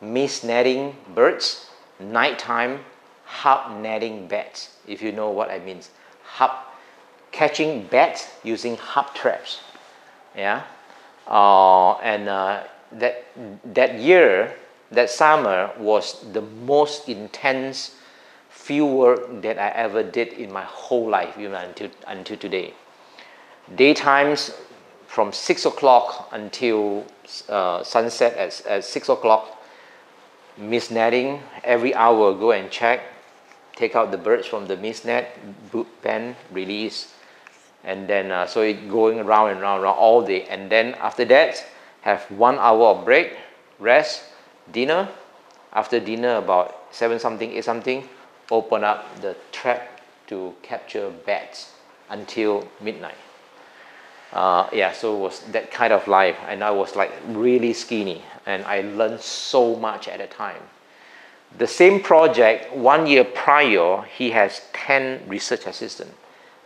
mist netting birds, nighttime, harp netting bats, if you know what I mean. Harp, catching bats using harp traps. Yeah? Uh, and uh, that, that year, that summer was the most intense field work that I ever did in my whole life, even until, until today. Daytimes from 6 o'clock until uh, sunset at, at 6 o'clock, mist netting, every hour go and check, take out the birds from the mist net, bend, release, and then uh, so it going around and round, around all day. And then after that, have one hour of break, rest, dinner. After dinner, about seven something, eight something, open up the trap to capture bats until midnight. Uh, yeah, so it was that kind of life, and I was like really skinny, and I learned so much at the time. The same project, one year prior, he has 10 research assistants.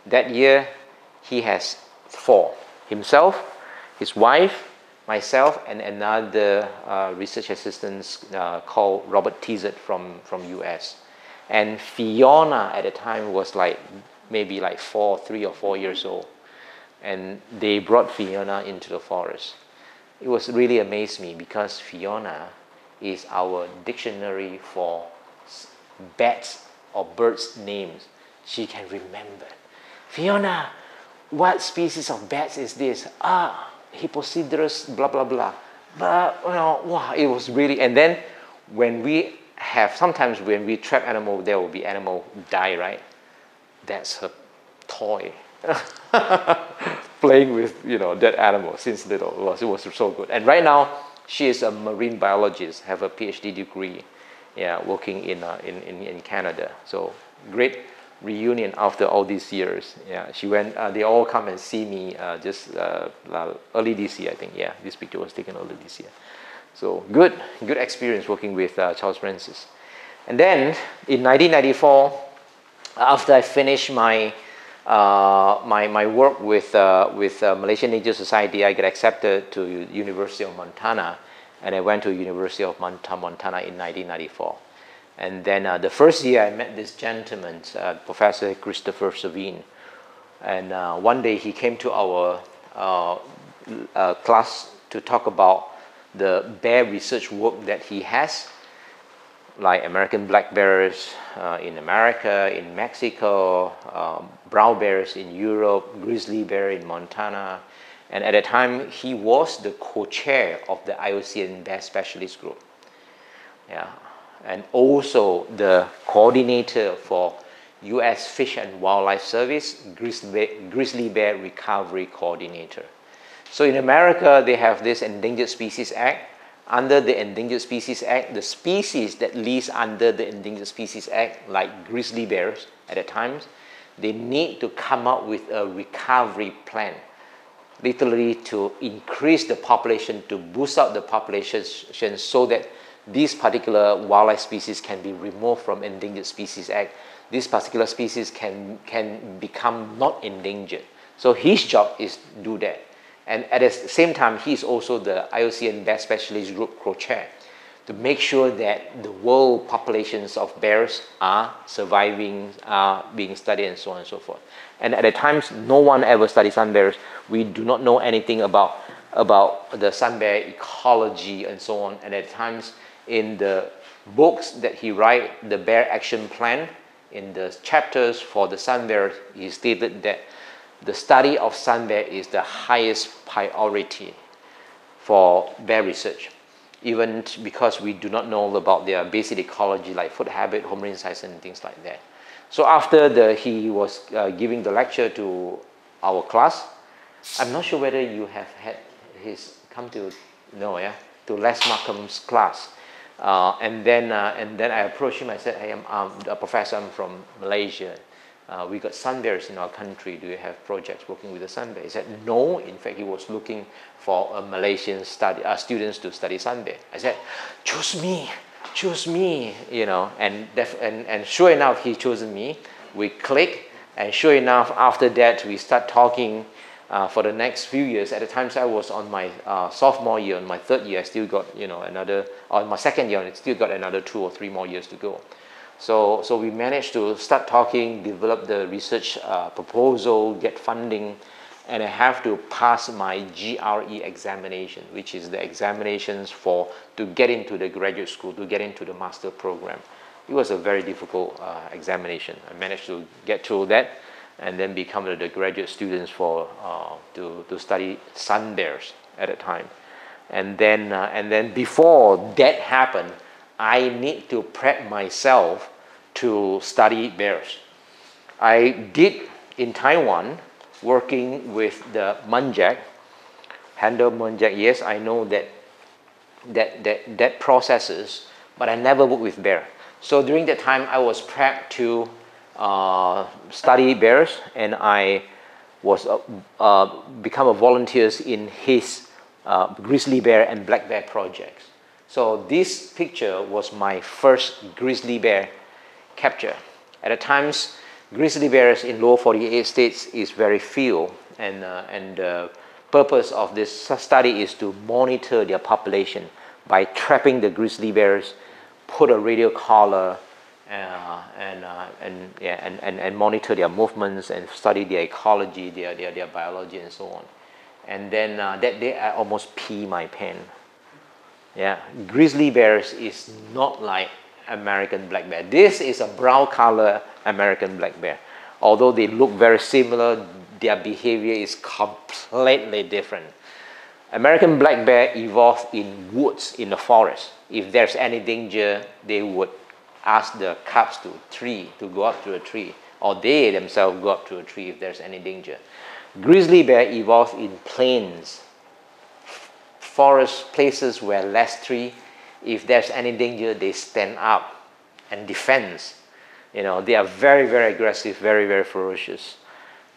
That year, he has four himself, his wife, myself, and another uh, research assistant uh, called Robert Tizet from, from US. And Fiona at the time was like maybe like four, three or four years old. And they brought Fiona into the forest. It was really amazed me because Fiona is our dictionary for bats or birds' names. She can remember. Fiona, what species of bats is this? Ah, Hipposideros, blah, blah, blah. But, you know, wow, it was really, and then when we have, sometimes when we trap animal, there will be animal die, right? That's her toy. [LAUGHS] Playing with, you know, that animal since little. It was, it was so good. And right now, she is a marine biologist, have a PhD degree, yeah, working in, uh, in, in, in Canada. So great reunion after all these years. Yeah, she went. Uh, they all come and see me uh, just uh, early this year, I think. Yeah, this picture was taken early this year. So good, good experience working with uh, Charles Francis. And then in 1994, after I finished my uh, my, my work with, uh, with Malaysian Nature Society, I got accepted to University of Montana, and I went to University of Montana in 1994. And then uh, the first year I met this gentleman, uh, Professor Christopher Servheen. And uh, one day he came to our class to talk about the bear research work that he has, like American black bears uh, in America, in Mexico, um, brown bears in Europe, grizzly bear in Montana. And at the time, he was the co-chair of the IUCN Bear Specialist Group. Yeah, and also the coordinator for U.S. Fish and Wildlife Service Grizzly Bear Recovery Coordinator. So in America, they have this Endangered Species Act. Under the Endangered Species Act, the species that lives under the Endangered Species Act, like grizzly bears at the times, they need to come up with a recovery plan, literally to increase the population, to boost up the population so that these particular wildlife species can be removed from Endangered Species Act. This particular species can, can become not endangered. So his job is do that. And at the same time, he's also the IUCN Bear Specialist Group co-chair to make sure that the world populations of bears are surviving, are being studied, and so on and so forth. And at the times, no one ever studied sun bears. We do not know anything about, about the sun bear ecology and so on. And at times, in the books that he write, the Bear Action Plan, in the chapters for the sun bear, he stated that the study of sun bear is the highest priority for bear research, even because we do not know about their basic ecology like food habit, home range size, and things like that. So after the, he was uh, giving the lecture to our class, I'm not sure whether you have had his come to no yeah to Les Markham's class. Uh, and then uh, and then I approached him. I said, "Hey, I'm, I'm a professor. I'm from Malaysia uh, we got sun bears in our country. Do you have projects working with the sun bear? He said, no. In fact, he was looking for a Malaysian study, uh, students to study sun bear. I said, choose me, choose me, you know. And, and, and sure enough, he chose me. We click, and sure enough, after that, we start talking uh, for the next few years. At the times I was on my uh, sophomore year, on my third year, I still got, you know, another, on my second year, I still got another two or three more years to go. So, so we managed to start talking, develop the research uh, proposal, get funding, and I have to pass my GRE examination, which is the examinations for to get into the graduate school, to get into the master program. It was a very difficult uh, examination. I managed to get through that and then become the graduate students for uh, to, to study sun bears at a time. And then, uh, and then before that happened, I need to prep myself to study bears. I did in Taiwan working with the muntjac, handle muntjac. Yes, I know that that that that processes, but I never worked with bear. So during that time, I was prepped to uh, study bears, and I was uh, uh, become a volunteer in his uh, grizzly bear and black bear projects. So this picture was my first grizzly bear capture. At times, grizzly bears in lower 48 states is very few, and, uh, and the purpose of this study is to monitor their population by trapping the grizzly bears, put a radio collar, uh, and, uh, and, yeah, and, and, and monitor their movements and study their ecology, their, their, their biology, and so on. And then uh, that day, I almost pee my pen yeah, grizzly bears is not like American black bear. This is a brown color American black bear. Although they look very similar, their behavior is completely different. American black bear evolved in woods in the forest. If there's any danger, they would ask the cubs to tree to go up to a tree, or they themselves go up to a tree if there's any danger. Grizzly bear evolved in plains forest places where less tree, if there's any danger, they stand up and defend. You know, they are very, very aggressive, very, very ferocious.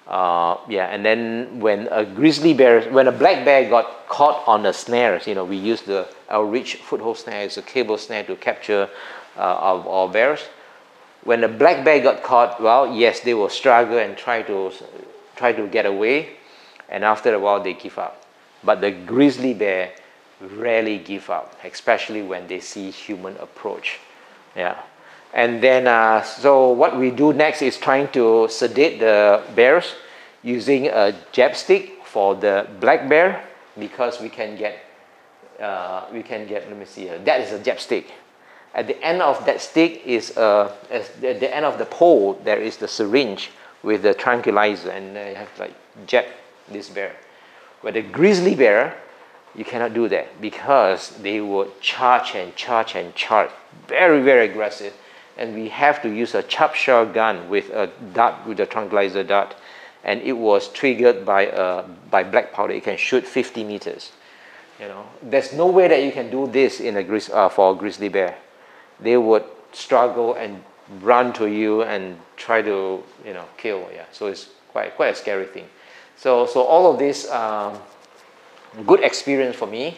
Uh, yeah, and then when a grizzly bear, when a black bear got caught on a snare, you know, we use the Aldrich foothold snare, it's a cable snare to capture uh, our bears. When a black bear got caught, well, yes, they will struggle and try to try to get away, and after a while they give up. But the grizzly bear rarely give up, especially when they see human approach. Yeah. And then, uh, so what we do next is trying to sedate the bears using a jab stick for the black bear because we can get, uh, we can get, let me see here, that is a jab stick. At the end of that stick is, uh, at the end of the pole, there is the syringe with the tranquilizer and they have to like jab this bear. But the grizzly bear, you cannot do that because they would charge and charge and charge, very, very aggressive. And we have to use a chop shot gun with a dart, with a tranquilizer dart. And it was triggered by, uh, by black powder. It can shoot 50 meters. You know, there's no way that you can do this in a grizz, uh, for a grizzly bear. They would struggle and run to you and try to, you know, kill. Yeah, so it's quite, quite a scary thing. So, so all of this um, good experience for me.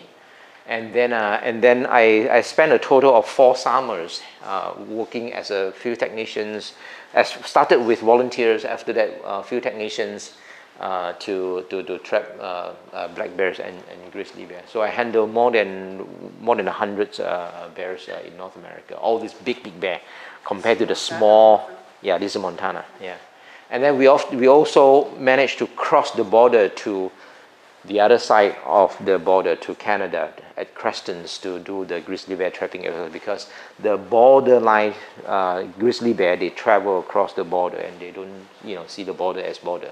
And then, uh, and then I, I spent a total of four summers uh, working as a field technicians. As started with volunteers, after that, uh, field technicians uh, to, to, to trap uh, uh, black bears and, and grizzly bears. So I handle more than more than a hundred bears in North America. All these big, big bear compared to the small. Yeah, this is Montana. Yeah. And then we, we also managed to cross the border to the other side of the border to Canada at Crestons to do the grizzly bear trapping because the borderline uh, grizzly bear they travel across the border and they don't you know see the border as border.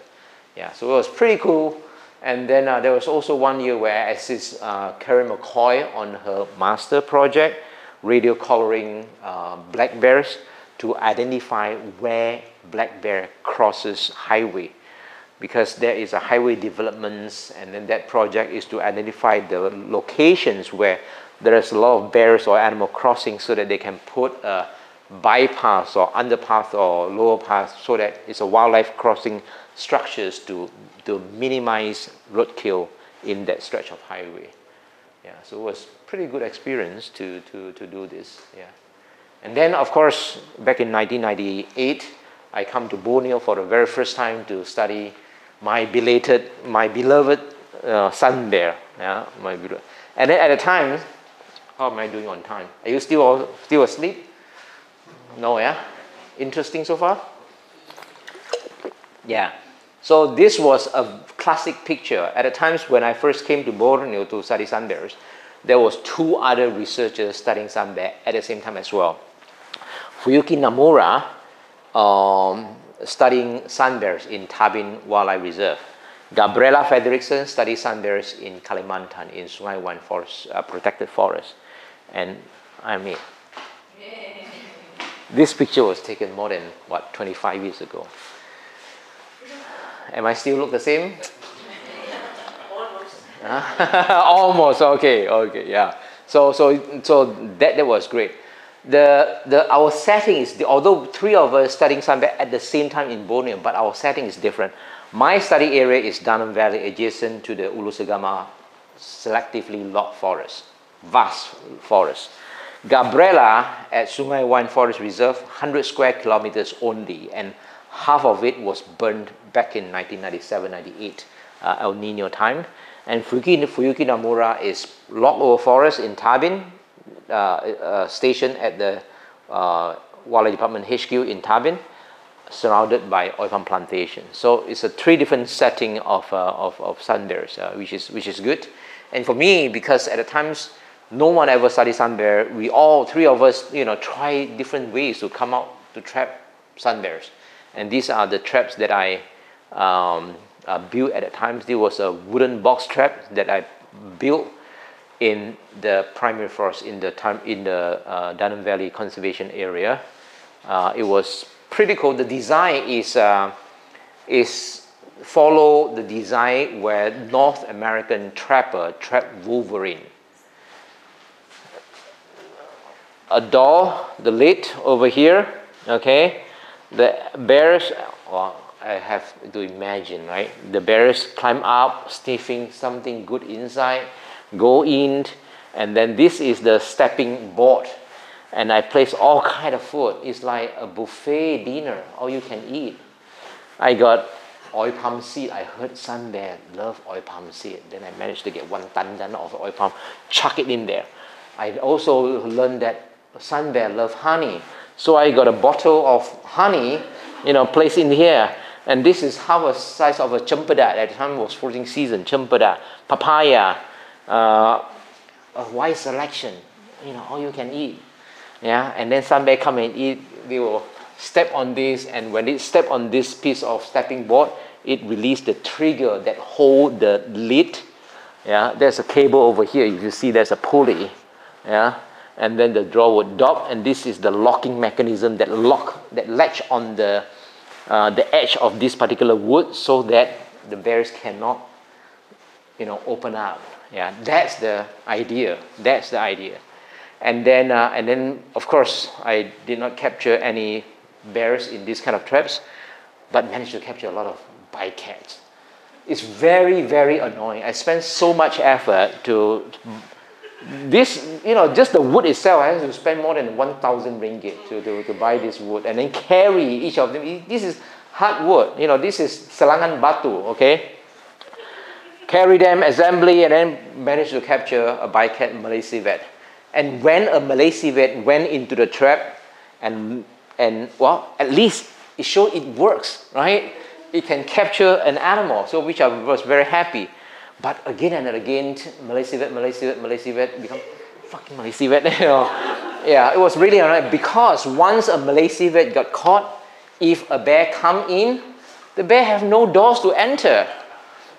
Yeah, so it was pretty cool. And then uh, there was also one year where I assist uh, Karen McCoy on her master project, radio collaring uh, black bears to identify where black bear crosses highway because there is a highway developments and then that project is to identify the locations where there is a lot of bears or animal crossing so that they can put a bypass or underpass or lower pass so that it's a wildlife crossing structures to, to minimize roadkill in that stretch of highway. Yeah, so it was pretty good experience to, to, to do this. Yeah. And then, of course, back in 1998, I come to Borneo for the very first time to study my belated, my beloved uh, sun bear. Yeah, my beloved. And then at the time, how am I doing on time? Are you still still asleep? No, yeah. Interesting so far. Yeah. So this was a classic picture. At the times when I first came to Borneo to study sun bears, there was two other researchers studying sun bear at the same time as well. Fuyuki Nomura um, studying sun bears in Tabin Wildlife Reserve. Gabriella Fredriksson studies sun bears in Kalimantan in Sungai Wain Forest, uh, protected forest. And I'm mean, this picture was taken more than, what, 25 years ago. Am I still look the same? [LAUGHS] Almost. [LAUGHS] Almost, okay, okay, yeah. So, so, so that, that was great the, the, our setting is, the, although three of us studying Sunbear at the same time in Borneo, but our setting is different. My study area is Danum Valley, adjacent to the Ulu Segama selectively logged forest, vast forest. Gabriella at Sungai Wain Forest Reserve, 100 square kilometers only, and half of it was burned back in 1997-98 uh, El Nino time. And Fuyuki, Fuyuki Nomura is logged over forest in Tabin, uh, uh, station at the uh, Wildlife Department HQ in Tabin, surrounded by oil palm plantation. So it's a three different setting of, of, of sun bears, which, is, which is good. And for me, because at the times, no one ever studied sun bear, we all, three of us, you know, try different ways to come out to trap sun bears. And these are the traps that I um, uh, built at the times. There was a wooden box trap that I built in the primary forest in the time in the uh, Danum Valley Conservation Area. Uh, it was pretty cool. The design is uh, is follow the design where North American trapper trapped wolverine. A door, the lid over here, okay. The bears, well, I have to imagine, right? The bears climb up, sniffing something good inside go in and then this is the stepping board and I place all [LAUGHS] kind of food. It's like a buffet dinner, all you can eat. I got oil palm seed. I heard sun bear love oil palm seed. Then I managed to get one ton of oil palm, chuck it in there. I also learned that sun bear love honey. So I got a bottle of honey, you know, placed in here. And this is half a size of a chempedak. At the time was fruiting season, chempedak, papaya, uh, a wide selection, you know, all you can eat. Yeah, and then some bear come and eat, they will step on this, and when they step on this piece of stepping board, it releases the trigger that hold the lid. Yeah, there's a cable over here. You see there's a pulley. Yeah, and then the drawer would drop, and this is the locking mechanism that lock that latch on the uh, the edge of this particular wood so that the bears cannot, you know, open up. Yeah, that's the idea. That's the idea. And then, uh, and then, of course, I did not capture any bears in these kind of traps, but managed to capture a lot of bycatch. It's very, very annoying. I spent so much effort to this, you know, just the wood itself, I have to spend more than 1,000 ringgit to, to, to buy this wood and then carry each of them. This is hard wood, you know, this is selangan batu, okay? Carry them, assembly, and then managed to capture a bycatch Malay civet. And when a Malay civet went into the trap, and, and well, at least it showed it works, right? It can capture an animal, so which I was very happy. But again and again, Malay civet, Malay civet, Malay civet become fucking Malay civet. [LAUGHS] You know? yeah, it was really annoying because once a Malay civet got caught, if a bear come in, the bear have no doors to enter.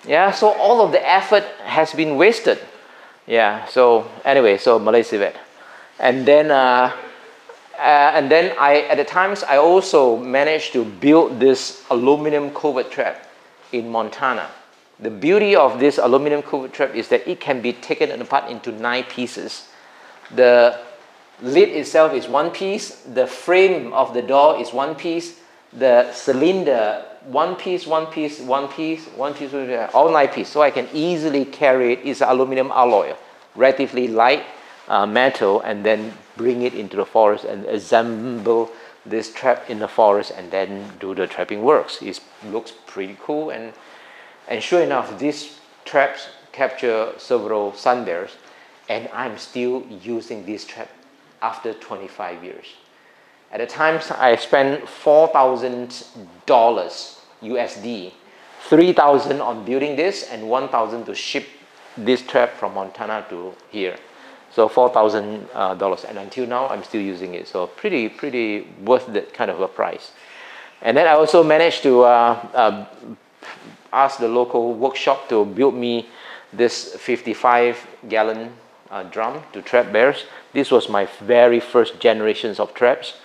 Yeah, so all of the effort has been wasted. Yeah, so anyway, so Malay civet. And then, uh, uh, and then I, at the times, I also managed to build this aluminum culvert trap in Montana. The beauty of this aluminum culvert trap is that it can be taken apart into nine pieces. The lid itself is one piece, the frame of the door is one piece, the cylinder, one piece, one piece, one piece, one piece, all nine pieces. So I can easily carry it. It's aluminum alloy, relatively light uh, metal, and then bring it into the forest and assemble this trap in the forest and then do the trapping works. It looks pretty cool and and sure enough, these traps capture several sun bears, and I'm still using this trap after 25 years. At the time, I spent $4,000 USD, 3,000 on building this, and 1,000 to ship this trap from Montana to here. So $4,000, uh, and until now, I'm still using it. So pretty, pretty worth that kind of a price. And then I also managed to uh, uh, asked the local workshop to build me this 55 gallon uh, drum to trap bears. This was my very first generations of traps.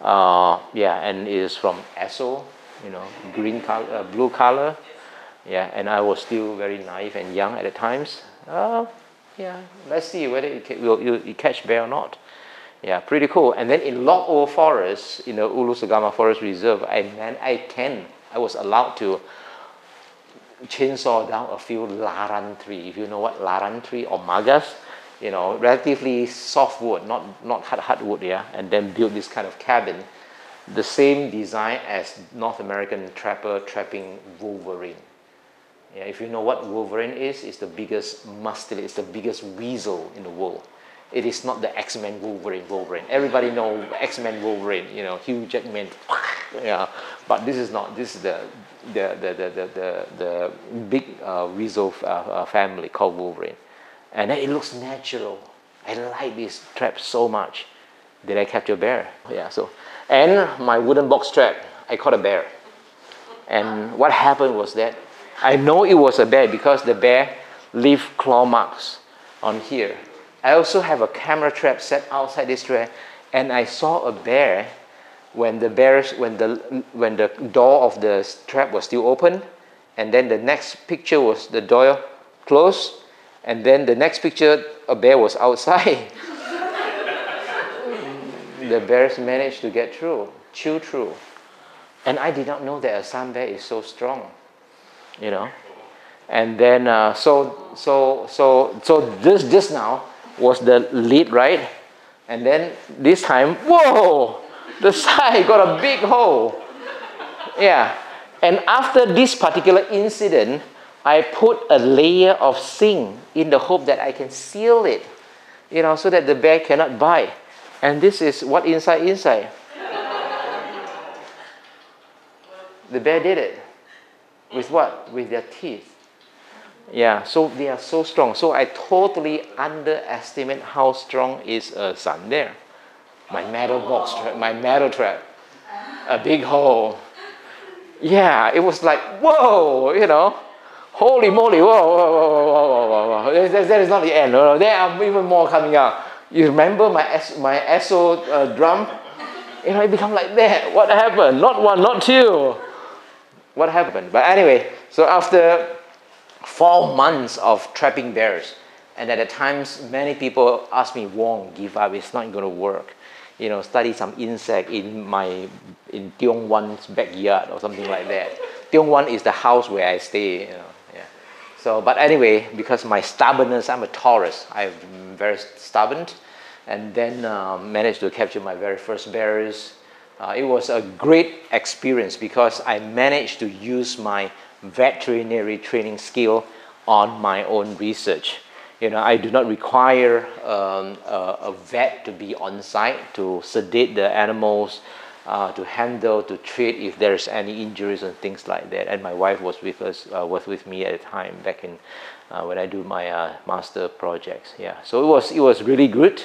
Uh, yeah, and it is from Esso, you know, green color, uh, blue color. Yeah, and I was still very naive and young at the times. Uh, yeah, let's see whether it will you, catch bear or not. Yeah, pretty cool. And then in Loch O Forest, in the Ulu Segama Forest Reserve, I man, I can, I was allowed to chainsaw down a few laran tree. If you know what laran tree or magas, you know, relatively soft wood, not, not hard, hard wood, yeah, and then build this kind of cabin. The same design as North American trapper trapping wolverine. Yeah, if you know what wolverine is, it's the biggest muscular, it's the biggest weasel in the world. It is not the X-Men Wolverine Wolverine. Everybody know X-Men Wolverine, you know, Hugh Jackman, [LAUGHS] yeah. But this is not, this is the the, the, the, the, the, the big uh, weasel uh, uh, family called Wolverine. And then it looks natural. I like this trap so much. Did I capture a bear? Yeah, so. And my wooden box trap, I caught a bear. And what happened was that I know it was a bear because the bear left claw marks on here. I also have a camera trap set outside this trap, and I saw a bear when the bears, when the, when the door of the trap was still open, and then the next picture was the door closed, and then the next picture, a bear was outside. the bears managed to get through, chew through. And I did not know that a sun bear is so strong, you know. And then, uh, so, so, so, so this just now was the lead, right? And then this time, whoa, the side got a big hole. Yeah. And after this particular incident, I put a layer of zinc in the hope that I can seal it, you know, so that the bear cannot bite. And this is what inside inside. the bear did it. With what? With their teeth. Yeah, so they are so strong. So I totally underestimate how strong is a sun bear. My metal box, my metal trap, a big hole. Yeah, it was like, whoa, you know, holy moly, whoa, whoa, whoa, whoa, whoa, whoa. That, that is not the end. No, there are even more coming out. You remember my, my Esso uh, drum? You know, it become like that. What happened? Not one, not two. What happened? But anyway, so after four months of trapping bears. And at the times, many people ask me, Wong, give up, it's not going to work. You know, study some insect in my, in Tiong Wan's backyard or something like that. Tiong Wan is the house where I stay, you know. So, but anyway, because my stubbornness, I'm a Taurus, I'm very stubborn, and then uh, managed to capture my very first bears. Uh, it was a great experience because I managed to use my veterinary training skill on my own research. You know, I do not require um, a, a, vet to be on site to sedate the animals, uh, to handle, to treat if there's any injuries and things like that. And my wife was with us, uh, was with me at the time back in uh, when I do my uh, master projects. Yeah, so it was it was really good.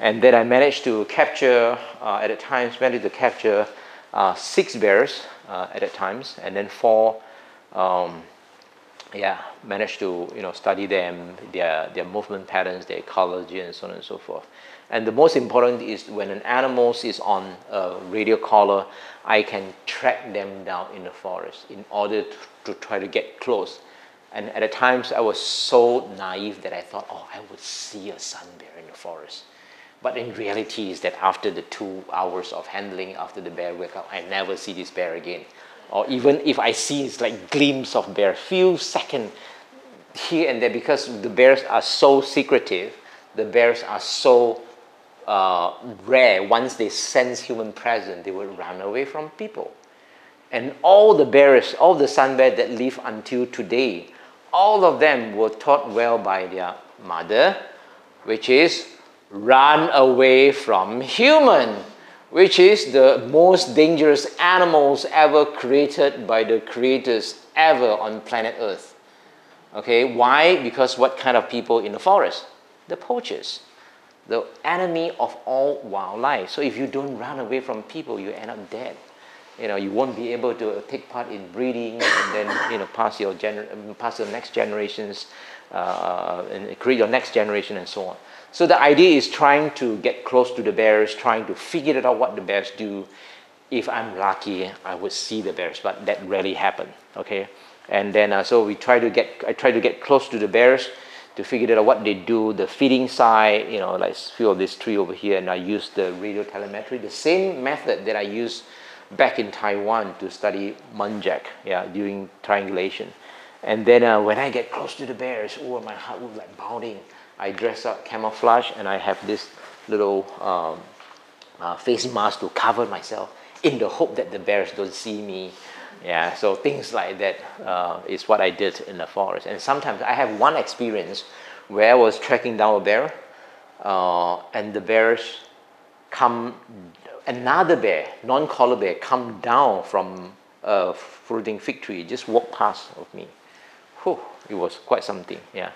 And then I managed to capture uh, at the time, managed to capture uh, six bears at the times, and then four um, yeah, managed to you know study them, their their movement patterns, their ecology, and so on and so forth. And the most important is when an animal is on a radio collar, I can track them down in the forest in order to, to try to get close. And at the times, I was so naive that I thought, oh, I would see a sun bear in the forest. But in reality, is that after the two hours of handling, after the bear wake up, I never see this bear again or even if I see it's like glimpse of bear, few seconds here and there, because the bears are so secretive, the bears are so uh, rare. Once they sense human presence, they will run away from people. And all the bears, all the sun bears that live until today, all of them were taught well by their mother, which is run away from human which is the most dangerous animals ever created by the creators ever on planet Earth. Okay, why? Because what kind of people in the forest? The poachers, the enemy of all wildlife. So if you don't run away from people, you end up dead. You know, you won't be able to take part in breeding and then you know pass your gener- pass the next generations uh, and create your next generation and so on. So the idea is trying to get close to the bears, trying to figure out what the bears do. If I'm lucky, I would see the bears, but that rarely happen. Okay, and then uh, so we try to get I try to get close to the bears to figure out what they do, the feeding side, you know, like few of this tree over here, and I use the radio telemetry, the same method that I used back in Taiwan to study muntjac, yeah, during triangulation. And then uh, when I get close to the bears, oh, my heart was like pounding. I dress up camouflage and I have this little um, uh, face mask to cover myself in the hope that the bears don't see me. Yeah, so things like that uh, is what I did in the forest. And sometimes I have one experience where I was tracking down a bear uh, and the bears come, another bear, non-collar bear, come down from a fruiting fig tree, just walk past of me. Whew, it was quite something, yeah.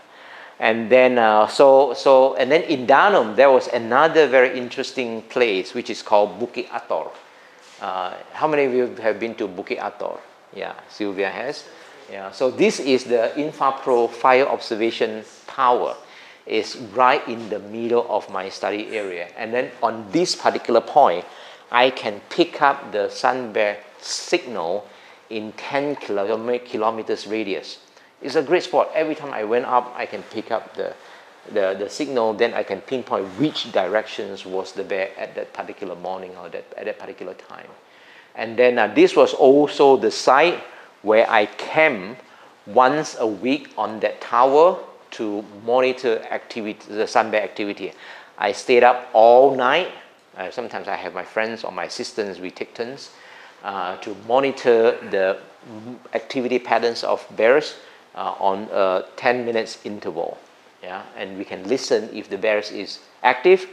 And then, uh, so, so, and then in Danum, there was another very interesting place which is called Bukit Atur. Uh, how many of you have been to Bukit Atur? Yeah, Sylvia has. Yeah, so this is the INFAPRO fire observation tower. It's right in the middle of my study area. And then on this particular point, I can pick up the sun bear signal in 10 kilometers radius. It's a great spot. Every time I went up, I can pick up the, the, the signal, then I can pinpoint which directions was the bear at that particular morning or that, at that particular time. And then uh, this was also the site where I camp once a week on that tower to monitor activity, the sun bear activity. I stayed up all night. Uh, sometimes I have my friends or my assistants, we take turns uh, to monitor the activity patterns of bears uh, on a 10 minutes interval. Yeah, and we can listen if the bears is active.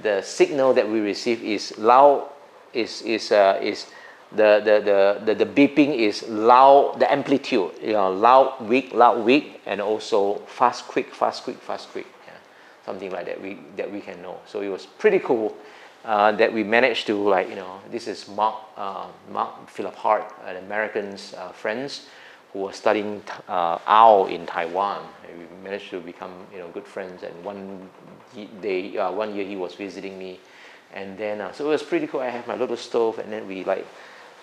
The signal that we receive is loud, is, is, uh, is the, the, the, the, the beeping is loud, the amplitude, you know, loud, weak, loud, weak, and also fast, quick, fast, quick, fast, quick. Yeah. Something like that we, that we can know. So it was pretty cool uh, that we managed to like, you know, this is Mark, uh, Mark Philip Hart, an American uh, friends who was studying uh, owl in Taiwan. And we managed to become, you know, good friends. And one day, uh, one year he was visiting me. And then, uh, so it was pretty cool. I had my little stove and then we like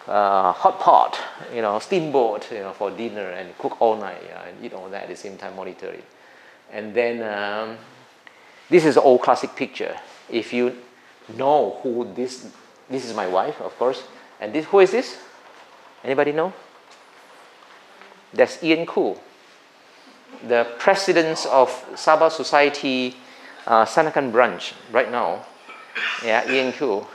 uh, hot pot, you know, steamboat, you know, for dinner and cook all night yeah, and eat all that at the same time, monitor it. And then um, this is an old classic picture. If you know who this, this is my wife, of course. And this, who is this? Anybody know? That's Ian Khoo, the president of Sabah Society uh, Sandakan branch right now. Yeah, Ian Khoo.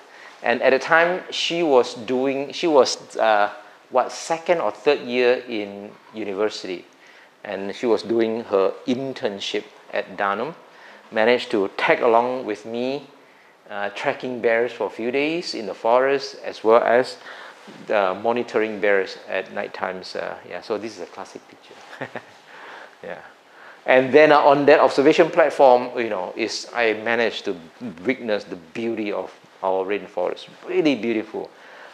And at the time, she was doing, she was uh, what, second or third year in university. And she was doing her internship at Danum. Managed to tag along with me, uh, tracking bears for a few days in the forest, as well as uh, monitoring bears at night times. Uh, yeah, so this is a classic picture. [LAUGHS] yeah. And then uh, on that observation platform, you know, is I managed to witness the beauty of our rainforest. Really beautiful.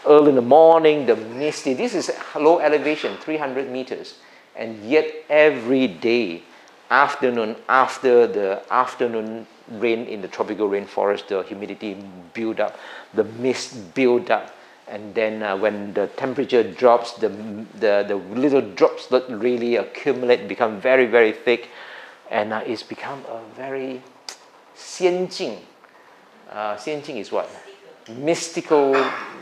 Early in the morning, the misty, this is low elevation, 300 meters. And yet every day, afternoon, after the afternoon rain in the tropical rainforest, the humidity build up, the mist build up. And then uh, when the temperature drops, the, the, the little drops that really accumulate, become very, very thick. And uh, it's become a very 仙境 uh, Xianjing is what? Mystical,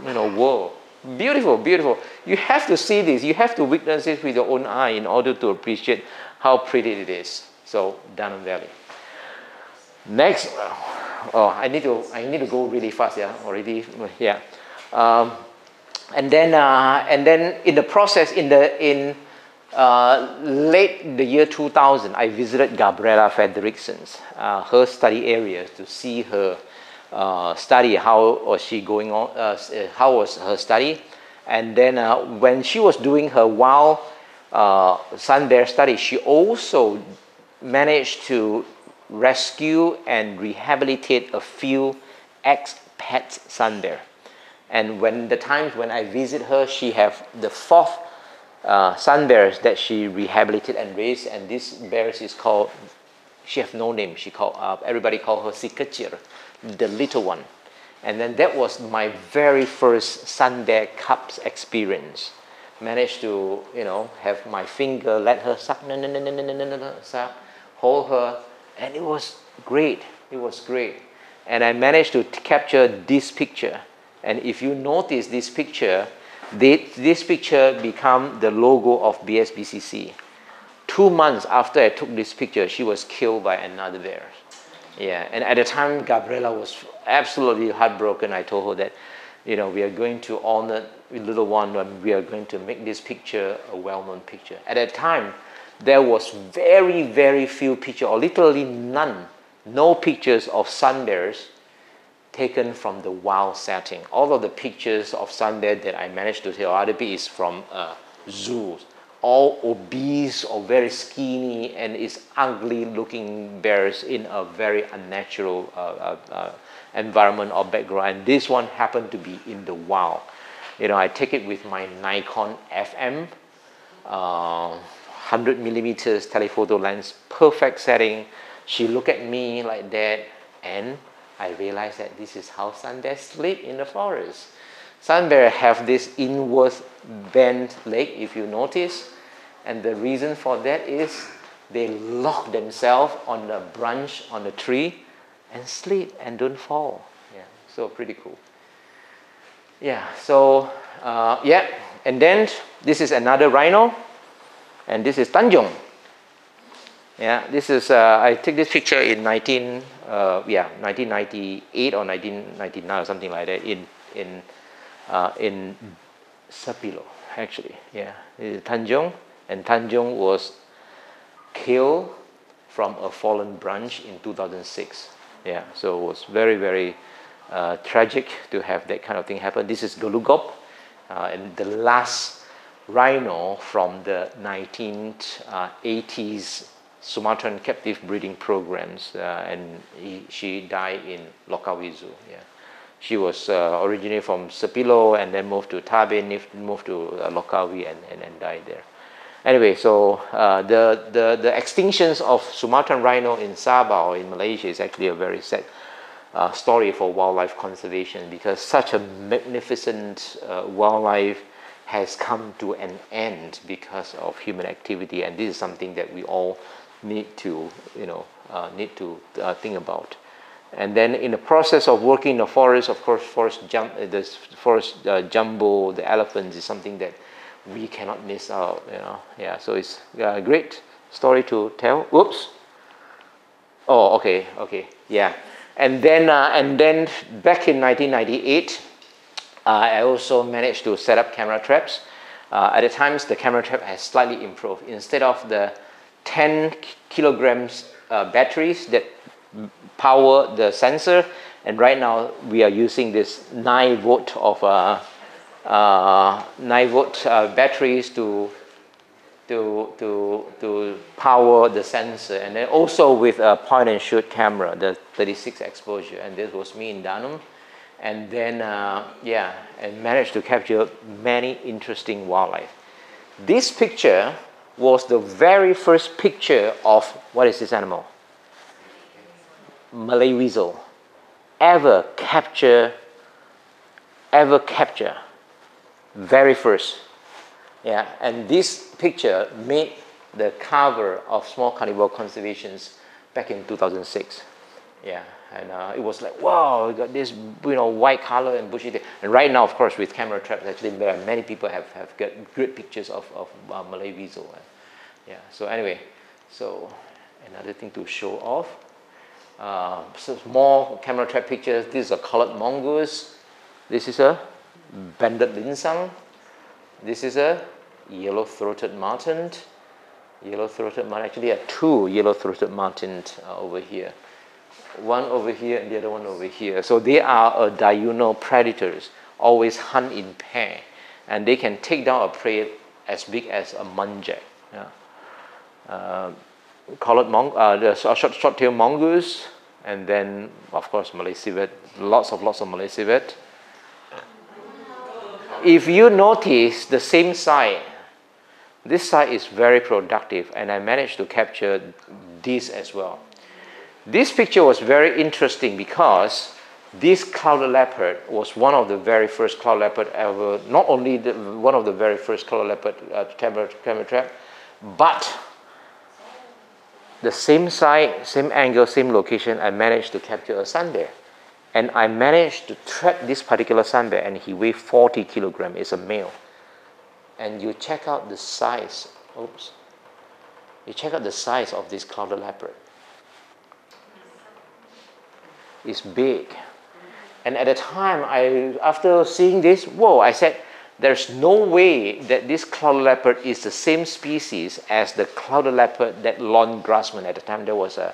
you know, world. Beautiful, beautiful. You have to see this. You have to witness it with your own eye in order to appreciate how pretty it is. So, Danum Valley. Next, oh, I need to, I need to go really fast. Yeah, already. Yeah. Um, and then, uh, and then in the process, in the in uh, late the year 2000, I visited Gabriella Fredriksson's, uh, her study area to see her study, how was she going on, how was her study. And then when she was doing her wild uh, sun bear study, she also managed to rescue and rehabilitate a few ex-pet sun bear. And when the times when I visit her, she have the fourth uh, sun bears that she rehabilitated and raised. And this bears is called, she have no name. She called, uh, everybody call her Si Kecil, the little one. And then that was my very first sun bear cups experience. Managed to, you know, have my finger, let her suck, suck, hold her. And it was great. It was great. And I managed to capture this picture and if you notice this picture, this picture become the logo of BSBCC. Two months after I took this picture, she was killed by another bear. Yeah, and at the time, Gabriella was absolutely heartbroken. I told her that, you know, we are going to honor little one and we are going to make this picture a well-known picture. At that time, there was very, very few pictures, or literally none, no pictures of sun bears taken from the wild setting. All of the pictures of sun bear that I managed to other is from uh, zoos all obese or very skinny and is ugly looking bears in a very unnatural uh, uh, uh, environment or background. And this one happened to be in the wild. You know, I take it with my Nikon FM, 100 uh, millimeters telephoto lens, perfect setting. She looked at me like that and I realized that this is how sun bears sleep in the forest. Sun bear have this inward bent leg, if you notice. And the reason for that is they lock themselves on the branch on the tree and sleep and don't fall. Yeah, so pretty cool. Yeah, so uh, yeah, and then this is another rhino, and this is Tanjong. Yeah, this is uh, I took this picture in 19 uh, yeah 1998 or 1999 or something like that in in uh, in Sepilok actually. Yeah, Tanjong and Tanjong was killed from a fallen branch in 2006. Yeah, so it was very, very uh, tragic to have that kind of thing happen. This is Golugop, Uh, and the last rhino from the 1980s Sumatran captive breeding programs, uh, and he, she died in Lok Kawi Zoo. Yeah. She was uh, originally from Sepilok and then moved to Tabe, moved to uh, Lok Kawi and, and, and died there. Anyway, so uh, the, the, the extinctions of Sumatran rhino in Sabah or in Malaysia is actually a very sad uh, story for wildlife conservation because such a magnificent uh, wildlife has come to an end because of human activity and this is something that we all need to you know uh, need to uh, think about. And then in the process of working in the forest of course forest jump uh, the forest uh, jumbo the elephants is something that we cannot miss out you know. Yeah so it's a great story to tell. Whoops. Oh okay okay yeah. And then uh, and then back in 1998 uh, I also managed to set up camera traps. At the times the camera trap has slightly improved. Instead of the 10 kilograms uh, batteries that power the sensor. And right now we are using this 9 volt of uh, uh, 9 volt uh, batteries to to to to power the sensor. And then also with a point and shoot camera the 36 exposure. And this was me in Danum. And then uh, yeah and managed to capture many interesting wildlife. This picture was the very first picture of what is this animal? Malay weasel. Ever capture ever capture. Very first. Yeah and this picture made the cover of small carnivore conservations back in 2006 yeah and uh, it was like wow we got this you know white color and bushy thing. and right now of course with camera traps actually many people have, have got great pictures of, of uh, Malay weasel yeah so anyway so another thing to show off uh, so more camera trap pictures this is a collared mongoose this is a banded linsang this is a yellow-throated marten yellow-throated marten actually there are two yellow-throated martens uh, over here one over here and the other one over here. So they are a diurnal predators, always hunt in pair, and they can take down a prey as big as a muntjac. Yeah. Uh, collared mong, uh, the short, short tail mongoose, and then of course Malay civet, lots of lots of Malay civet. If you notice the same side, this side is very productive, and I managed to capture this as well. This picture was very interesting because this clouded leopard was one of the very first cloud leopard ever, not only the, one of the very first cloud leopard uh, camera, camera trap, but the same side, same angle, same location, I managed to capture a sun bear. And I managed to trap this particular sun bear and he weighed 40 kilogram, it's a male. And you check out the size, oops, you check out the size of this clouded leopard It's big. And at the time, I, after seeing this, whoa, I said, there's no way that this clouded leopard is the same species as the clouded leopard that Lon Grassman, at the time there was a,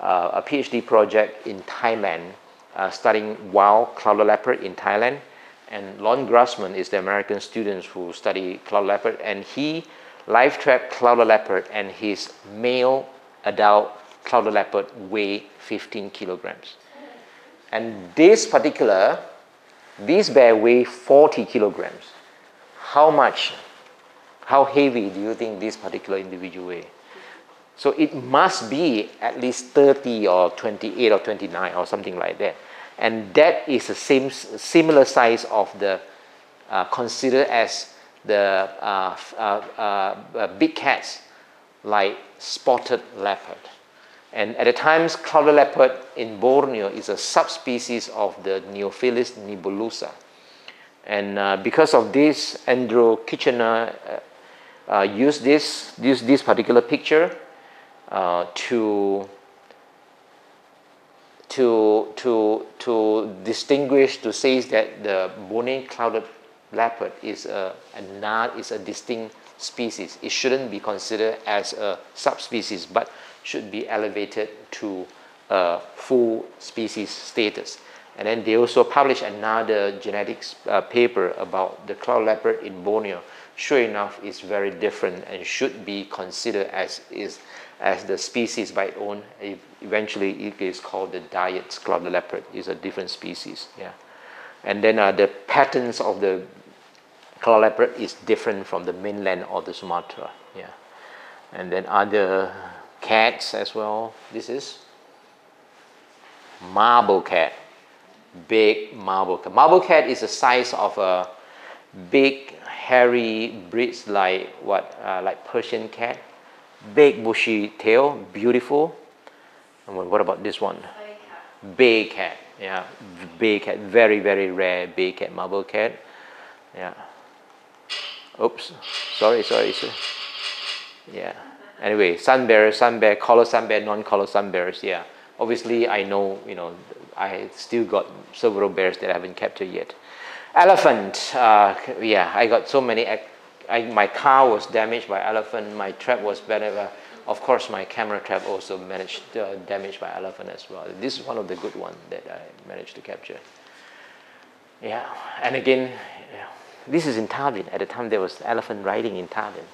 uh, a PhD project in Thailand uh, studying wild clouded leopard in Thailand. And Lon Grassman is the American student who study clouded leopard and he live trapped clouded leopard and his male adult clouded leopard weigh 15 kilograms. And this particular, this bear weigh 40 kilograms. How much, how heavy do you think this particular individual weigh? So it must be at least 30 or 28 or 29 or something like that. And that is the same similar size of the uh, considered as the uh, uh, uh, big cats like spotted leopard. And at the times, clouded leopard in Borneo is a subspecies of the Neofelis nebulosa. And uh, because of this, Andrew Kitchener uh, uh, used this, this, this particular picture uh, to, to, to, to distinguish, to say that the Bornean clouded leopard is a, a, not, is a distinct species. It shouldn't be considered as a subspecies, but should be elevated to a full species status. And then they also published another genetics uh, paper about the cloud leopard in Borneo. Sure enough, it's very different and should be considered as is as the species by its own. Eventually, it is called the Diard's cloud leopard. It's a different species. Yeah, and then uh, the patterns of the cloud leopard is different from the mainland or the Sumatra. Yeah, and then other cats as well. This is marble cat big marble cat. Marble cat is the size of a big hairy breeds like what uh, like Persian cat, big bushy tail, beautiful. And what about this one? Bay cat. Yeah, bay cat, very very rare bay cat, marble cat. Yeah. Oops, sorry, sorry, sorry. Yeah. Anyway, sun bear, sun bear, collar sun bear, non-collar sun bears. Yeah. Obviously, I know you know I still got several bears that I haven't captured yet. Elephant, uh, yeah, I got so many. I, my car was damaged by elephant. My trap was better. Of course, my camera trap also managed uh, damaged by elephant as well. This is one of the good ones that I managed to capture. Yeah, and again, yeah, this is in Tallinn. At the time, there was elephant riding in Tallinn.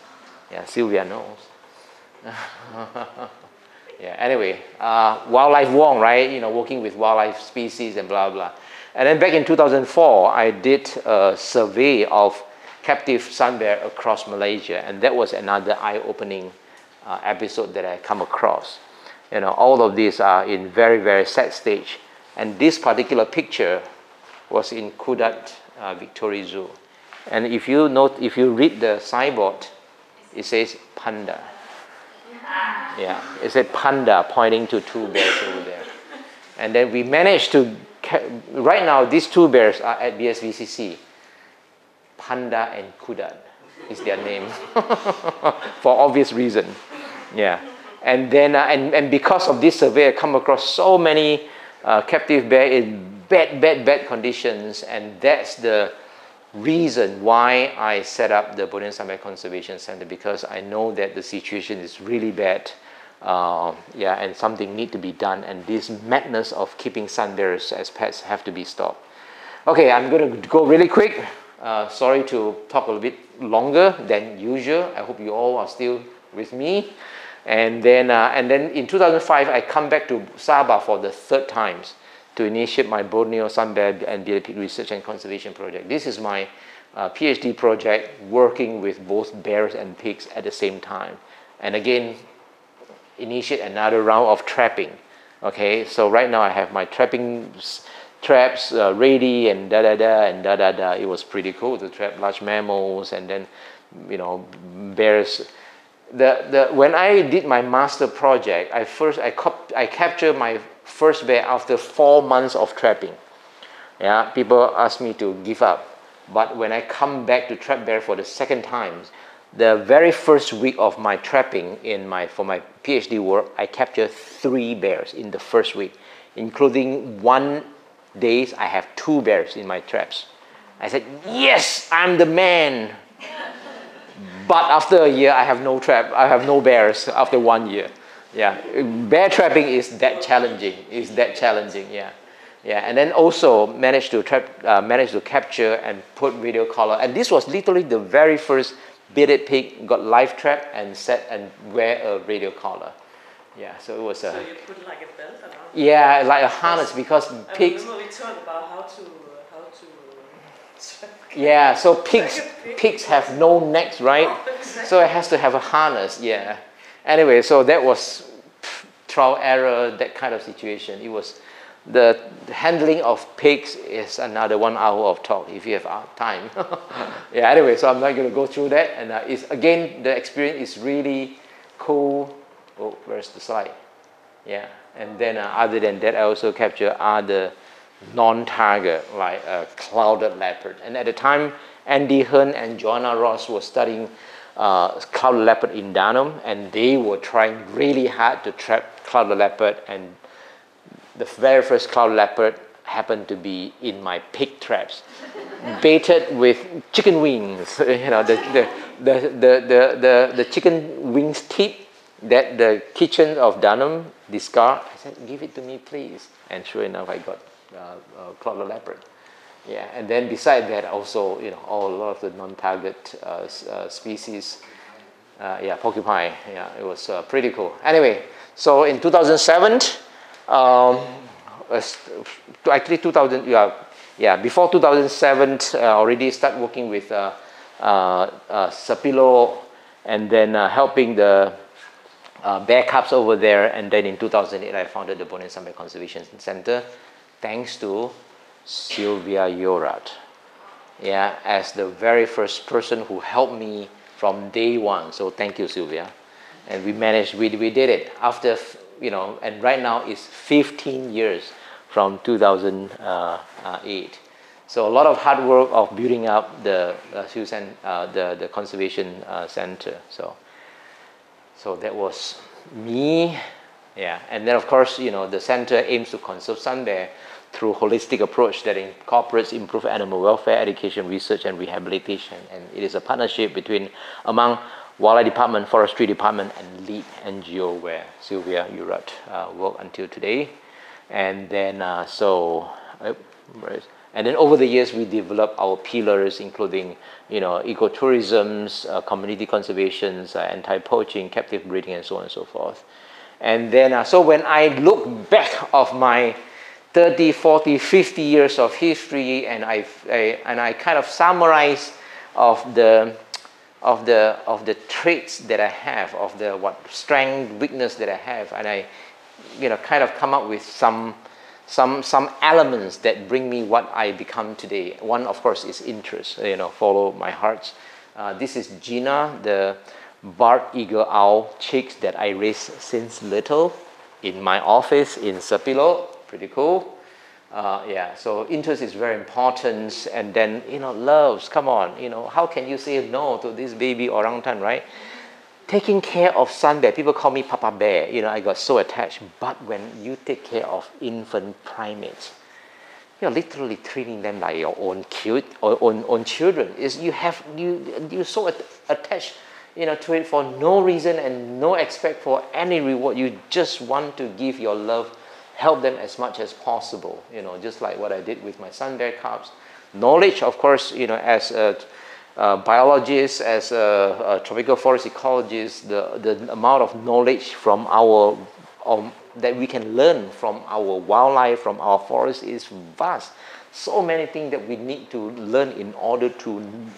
Yeah, Sylvia knows. [LAUGHS] yeah, anyway, uh, wildlife Wong, right? You know, working with wildlife species and blah, blah. And then back in 2004, I did a survey of captive sun bear across Malaysia, and that was another eye-opening uh, episode that I come across. You know, all of these are in very, very sad stage. And this particular picture was in Kudat uh, Victoria Zoo. And if you note, if you read the signboard, it says panda. Yeah, it said panda pointing to two bears over there. And then we managed to, right now, these two bears are at BSBCC. Panda and Kudan is their name [LAUGHS] for obvious reason. Yeah. And then, uh, and, and because of this survey, I come across so many uh, captive bear in bad, bad, bad conditions, and that's the reason why I set up the Sun Bear Conservation Center because I know that the situation is really bad. Uh, yeah, and something need to be done, and this madness of keeping sun bears as pets have to be stopped. Okay, I'm going to go really quick. Uh, sorry to talk a little bit longer than usual. I hope you all are still with me. And then, uh, and then in 2005, I come back to Sabah for the third times to initiate my Borneo Sun Bear and Pig Research and Conservation Project. This is my uh, PhD project working with both bears and pigs at the same time. And again, initiate another round of trapping. Okay, so right now I have my trapping traps uh, ready and da da da and da da da. It was pretty cool to trap large mammals and then, you know, bears. The, the, when I did my master project, I first I, cop, I captured my first bear after four months of trapping. Yeah, people ask me to give up. But when I come back to trap bear for the second time, the very first week of my trapping in my for my PhD work, I captured three bears in the first week, including one days I have two bears in my traps. I said, yes, I'm the man. but after a year, I have no trap. I have no bears after one year. Yeah, bear trapping is that challenging. Is that challenging? Yeah, yeah. And then also managed to trap, uh, managed to capture and put video collar. And this was literally the very first bearded pig got live trap and set and wear a radio collar. Yeah, so it was a. So you put like a belt around. Yeah, like a harness because pigs. I remember we talked about how to how to. [LAUGHS] Yeah, so pigs pigs have no necks, right? [LAUGHS] So it has to have a harness. Yeah. Anyway, so that was trial error, that kind of situation. It was the handling of pigs is another one hour of talk if you have time. [LAUGHS] yeah, anyway, so I'm not going to go through that. And uh, it's, again, the experience is really cool. Oh, where's the slide? Yeah, and then uh, other than that, I also capture other non-target like a clouded leopard. And at the time, Andy Hearn and Joanna Ross were studying uh, cloud leopard in Danum, and they were trying really hard to trap cloud leopard. And the very first cloud leopard happened to be in my pig traps, [LAUGHS] baited with chicken wings. [LAUGHS] You know, the, the, the, the, the, the, the chicken wings tip that the kitchen of Danum discard. I said, give it to me, please. And sure enough, I got uh, the leopard. Yeah, and then beside that also, you know, all a lot of the non-target uh, uh, species. Uh, yeah, porcupine. Yeah, it was uh, pretty cool. Anyway, so in 2007, um, actually 2000, yeah, yeah, before 2007, uh, already start working with uh, Sepilok and then helping the bear cubs over there. And then in 2008, I founded the Bear Conservation Center, thanks to Sylvia Yorat, yeah, as the very first person who helped me from day one. So thank you, Sylvia. And we managed, we, we did it after, you know, and right now it's 15 years from 2008. So a lot of hard work of building up the uh, uh, the, the conservation uh, center. So, so that was me, yeah. And then of course, you know, the center aims to conserve sun bear through holistic approach that incorporates improved animal welfare, education, research, and rehabilitation. And it is a partnership between among Wildlife Department, Forestry Department, and lead NGO where Sylvia Urat uh, work until today. And then uh, so, uh, and then over the years we developed our pillars, including you know ecotourism, uh, community conservations, uh, anti-poaching, captive breeding, and so on and so forth. And then uh, so when I look back of my 30, 40, 50 years of history, and I, and I kind of summarize of the of the of the traits that I have, of the what strength, weakness that I have, and I, you know, kind of come up with some some some elements that bring me what I become today. One, of course, is interest. You know, follow my heart. Uh, this is Gina, the barred eagle owl chicks that I raised since little in my office in Sepilok pretty cool. Uh, yeah, so interest is very important. And then, you know, loves, come on, you know, how can you say no to this baby orangutan, right? Taking care of sun bear, people call me Papa Bear, you know, I got so attached. But when you take care of infant primates, you're literally treating them like your own cute or own, own children. Is you have you you're so attached, you know, to it for no reason and no expect for any reward. You just want to give your love help them as much as possible, you know, just like what I did with my sun bear cubs. Knowledge, of course, you know, as a, biologist, as a, a, tropical forest ecologist, the, the amount of knowledge from our, um, that we can learn from our wildlife, from our forest is vast. So many things that we need to learn in order to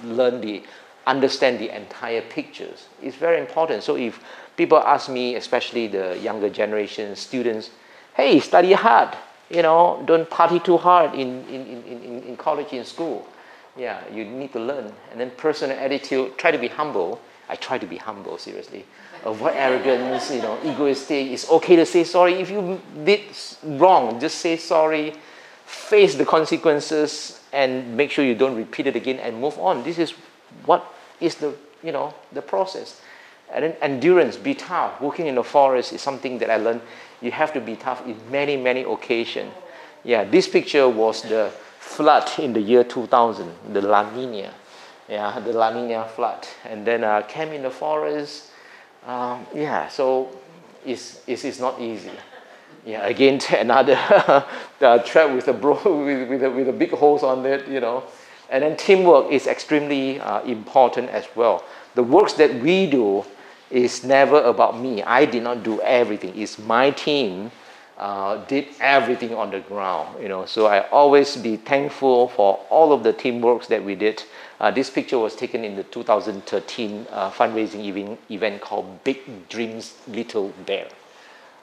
learn the, understand the entire pictures. It's very important. So if people ask me, especially the younger generation students, hey, study hard. You know, don't party too hard in, in, in, in, college, in school. Yeah, you need to learn. And then personal attitude, try to be humble. I try to be humble, seriously. Avoid arrogance, you know, egoistic. It's okay to say sorry. If you did wrong, just say sorry. Face the consequences and make sure you don't repeat it again and move on. This is what is the, you know, the process. And then endurance, be tough. Working in the forest is something that I learned you have to be tough in many, many occasions. Yeah, this picture was the flood in the year 2000, the La Nina. Yeah, the La Nina flood. And then uh, came in the forest. Um, yeah, so it's, it's, it's not easy. Yeah, again, [LAUGHS] another uh, trap with a, bro, [LAUGHS] with, with, a, with a big hose on it, you know. And then teamwork is extremely uh, important as well. The works that we do it's never about me. I did not do everything. It's my team uh, did everything on the ground. You know, so I always be thankful for all of the teamwork that we did. Uh, this picture was taken in the 2013 uh, fundraising event, event called Big Dreams Little Bear.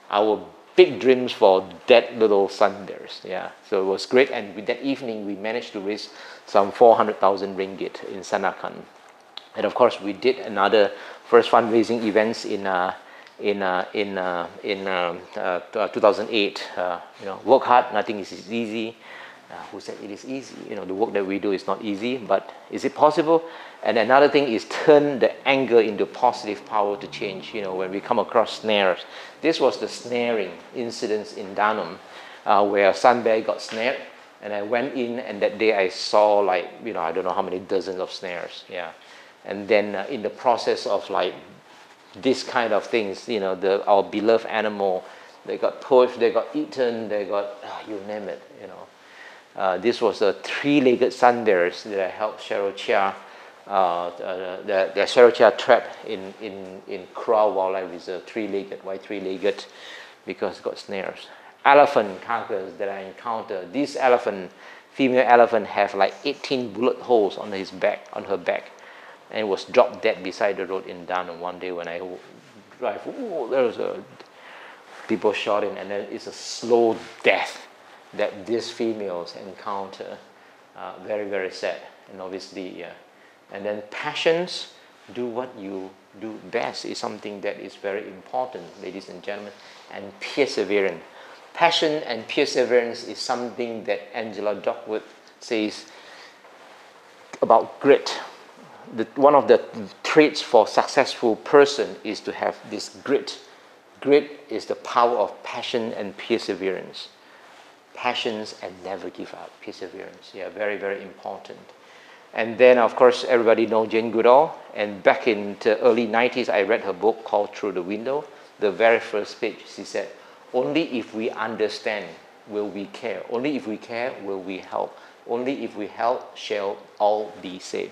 Our big dreams for dead little sun bears. Yeah, so it was great. And with that evening, we managed to raise some 400,000 ringgit in Sandakan. And of course, we did another first fundraising events in uh, in uh, in uh, in um, uh, 2008. Uh, you know, work hard. Nothing is easy. Who said it is easy? You know, the work that we do is not easy, but is it possible? And another thing is turn the anger into positive power to change. You know, when we come across snares, this was the snaring incidents in Danum, where sun bear got snared, and I went in, and that day I saw like you know I don't know how many dozens of snares. Yeah and then uh, in the process of like this kind of things, you know, the, our beloved animal, they got pushed, they got eaten, they got, oh, you name it, you know. Uh, this was a three-legged sunbears that I helped Cheryl Chia, uh, uh, the, the Cheryl Chia trap in, in, in Krull Wildlife Reserve, three-legged, why three-legged? Because it got snares. Elephant carcass that I encountered, this elephant, female elephant have like 18 bullet holes on his back, on her back, and it was dropped dead beside the road in Danum one day when I drive. Ooh, there was a people shot in, and then it's a slow death that these females encounter. Uh, very, very sad. And obviously, uh, and then passions, do what you do best is something that is very important, ladies and gentlemen, and perseverance. Passion and perseverance is something that Angela Duckworth says about grit. The, one of the traits for successful person is to have this grit. Grit is the power of passion and perseverance passions and never give up, perseverance. Yeah, very, very important. And then, of course, everybody know Jane Goodall. And back in the early 90s, I read her book called Through the Window. The very first page, she said, only if we understand will we care. Only if we care will we help. Only if we help shall all be safe.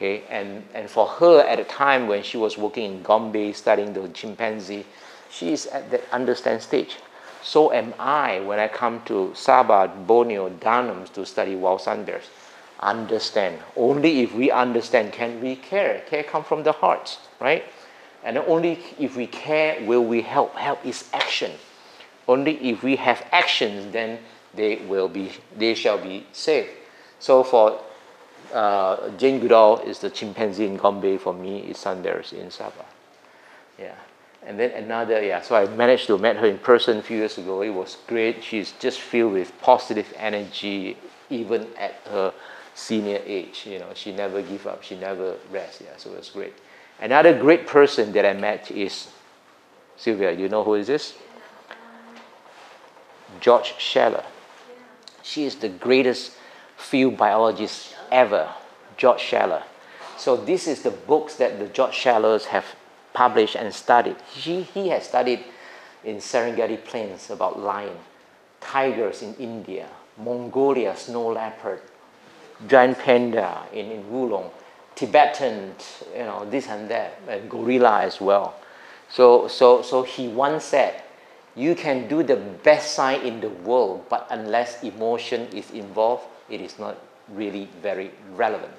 Okay, and, and for her at a time when she was working in Gombe studying the chimpanzee, she is at that understand stage. So am I when I come to Sabah, Borneo, Danum to study wild sun bears. Understand. Only if we understand can we care. Care comes from the heart, right? And only if we care will we help. Help is action. Only if we have actions, then they will be, they shall be safe. So for uh, Jane Goodall is the chimpanzee in Gombe. For me, it's sun bears in Sabah. Yeah. And then another, yeah, so I managed to meet her in person a few years ago. It was great. She's just filled with positive energy, even at her senior age. You know, she never give up, she never rests. Yeah, so it was great. Another great person that I met is Sylvia. You know who is this? George Schaller. She is the greatest field biologist ever, George Schaller. So this is the books that the George Schallers have published and studied. He, he has studied in Serengeti Plains about lion, tigers in India, Mongolia snow leopard, giant panda in, in Wolong, Tibetan, you know, this and that, and gorilla as well. So, so, so he once said, you can do the best science in the world, but unless emotion is involved, it is not really very relevant.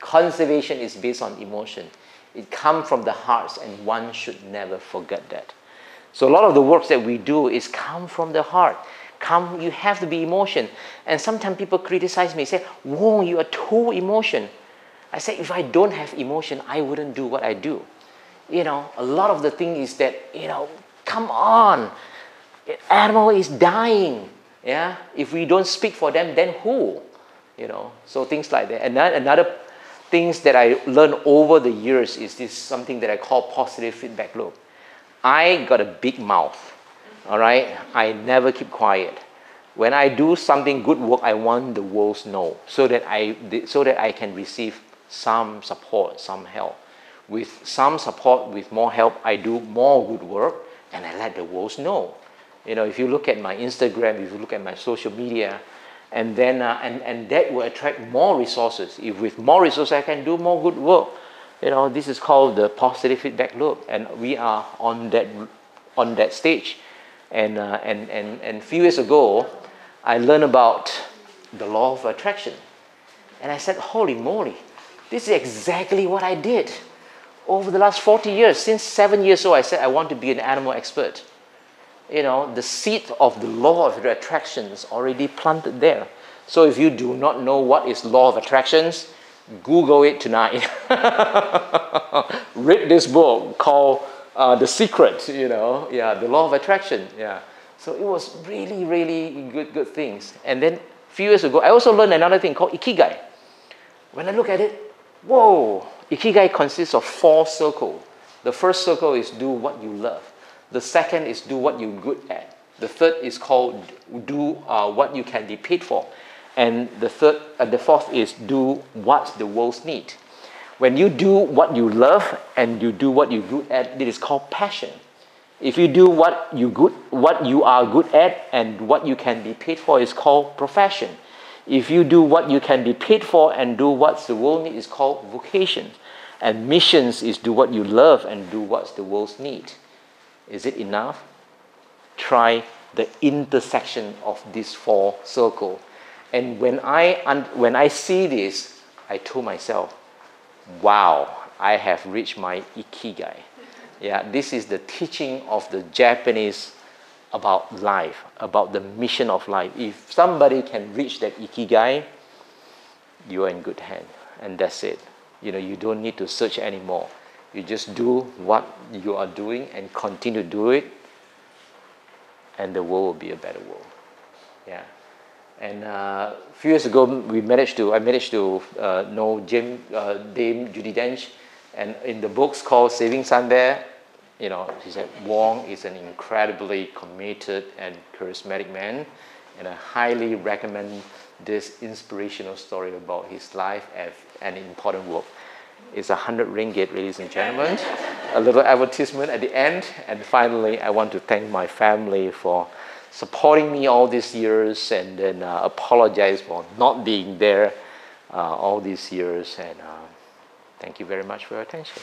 Conservation is based on emotion. It comes from the hearts, and one should never forget that. So a lot of the works that we do is come from the heart. Come, you have to be emotion. And sometimes people criticize me, say, "Whoa, you are too emotion." I say, if I don't have emotion, I wouldn't do what I do. You know, a lot of the thing is that, you know, come on, animal is dying. Yeah, if we don't speak for them, then who? You know, so things like that. And then another things that I learned over the years is this something that I call positive feedback loop. I got a big mouth, all right? I never keep quiet. When I do something good work, I want the world to know so that I so that I can receive some support, some help. With some support, with more help, I do more good work and I let the world know. You know, if you look at my Instagram, if you look at my social media, and then uh, and, and that will attract more resources. If with more resources, I can do more good work. You know, this is called the positive feedback loop, and we are on that on that stage. And uh, and and and a few years ago, I learned about the law of attraction, and I said, "Holy moly, this is exactly what I did." Over the last 40 years, since seven years old, I said I want to be an animal expert you know, the seed of the law of attraction is already planted there. So if you do not know what is law of attractions, Google it tonight. [LAUGHS] Read this book called uh, The Secret, you know, yeah, the law of attraction, yeah. So it was really, really good, good things. And then a few years ago, I also learned another thing called Ikigai. When I look at it, whoa, Ikigai consists of four circles. The first circle is do what you love. The second is do what you're good at. The third is called do uh, what you can be paid for. And the third, uh, the fourth is do what the world need. When you do what you love and you do what you're good at, it is called passion. If you do what you good, what you are good at, and what you can be paid for is called profession. If you do what you can be paid for and do what the world needs, it's called vocation. And missions is do what you love and do what the world's need. Is it enough? Try the intersection of these four circles. And when I, when I see this, I told myself, wow, I have reached my ikigai. Yeah, this is the teaching of the Japanese about life, about the mission of life. If somebody can reach that ikigai, you are in good hand. And that's it. You know, you don't need to search anymore. You just do what you are doing and continue to do it, and the world will be a better world. Yeah. And uh, a few years ago, we managed to, I managed to uh, know Jim, uh, Dame Judi Dench, and in the books called Saving Sunday, you know, he said Wong is an incredibly committed and charismatic man, and I highly recommend this inspirational story about his life and an important work. A hundred ringgit, ladies and gentlemen. a little advertisement at the end, and finally, I want to thank my family for supporting me all these years, and then uh, apologize for not being there uh, all these years. And uh, thank you very much for your attention.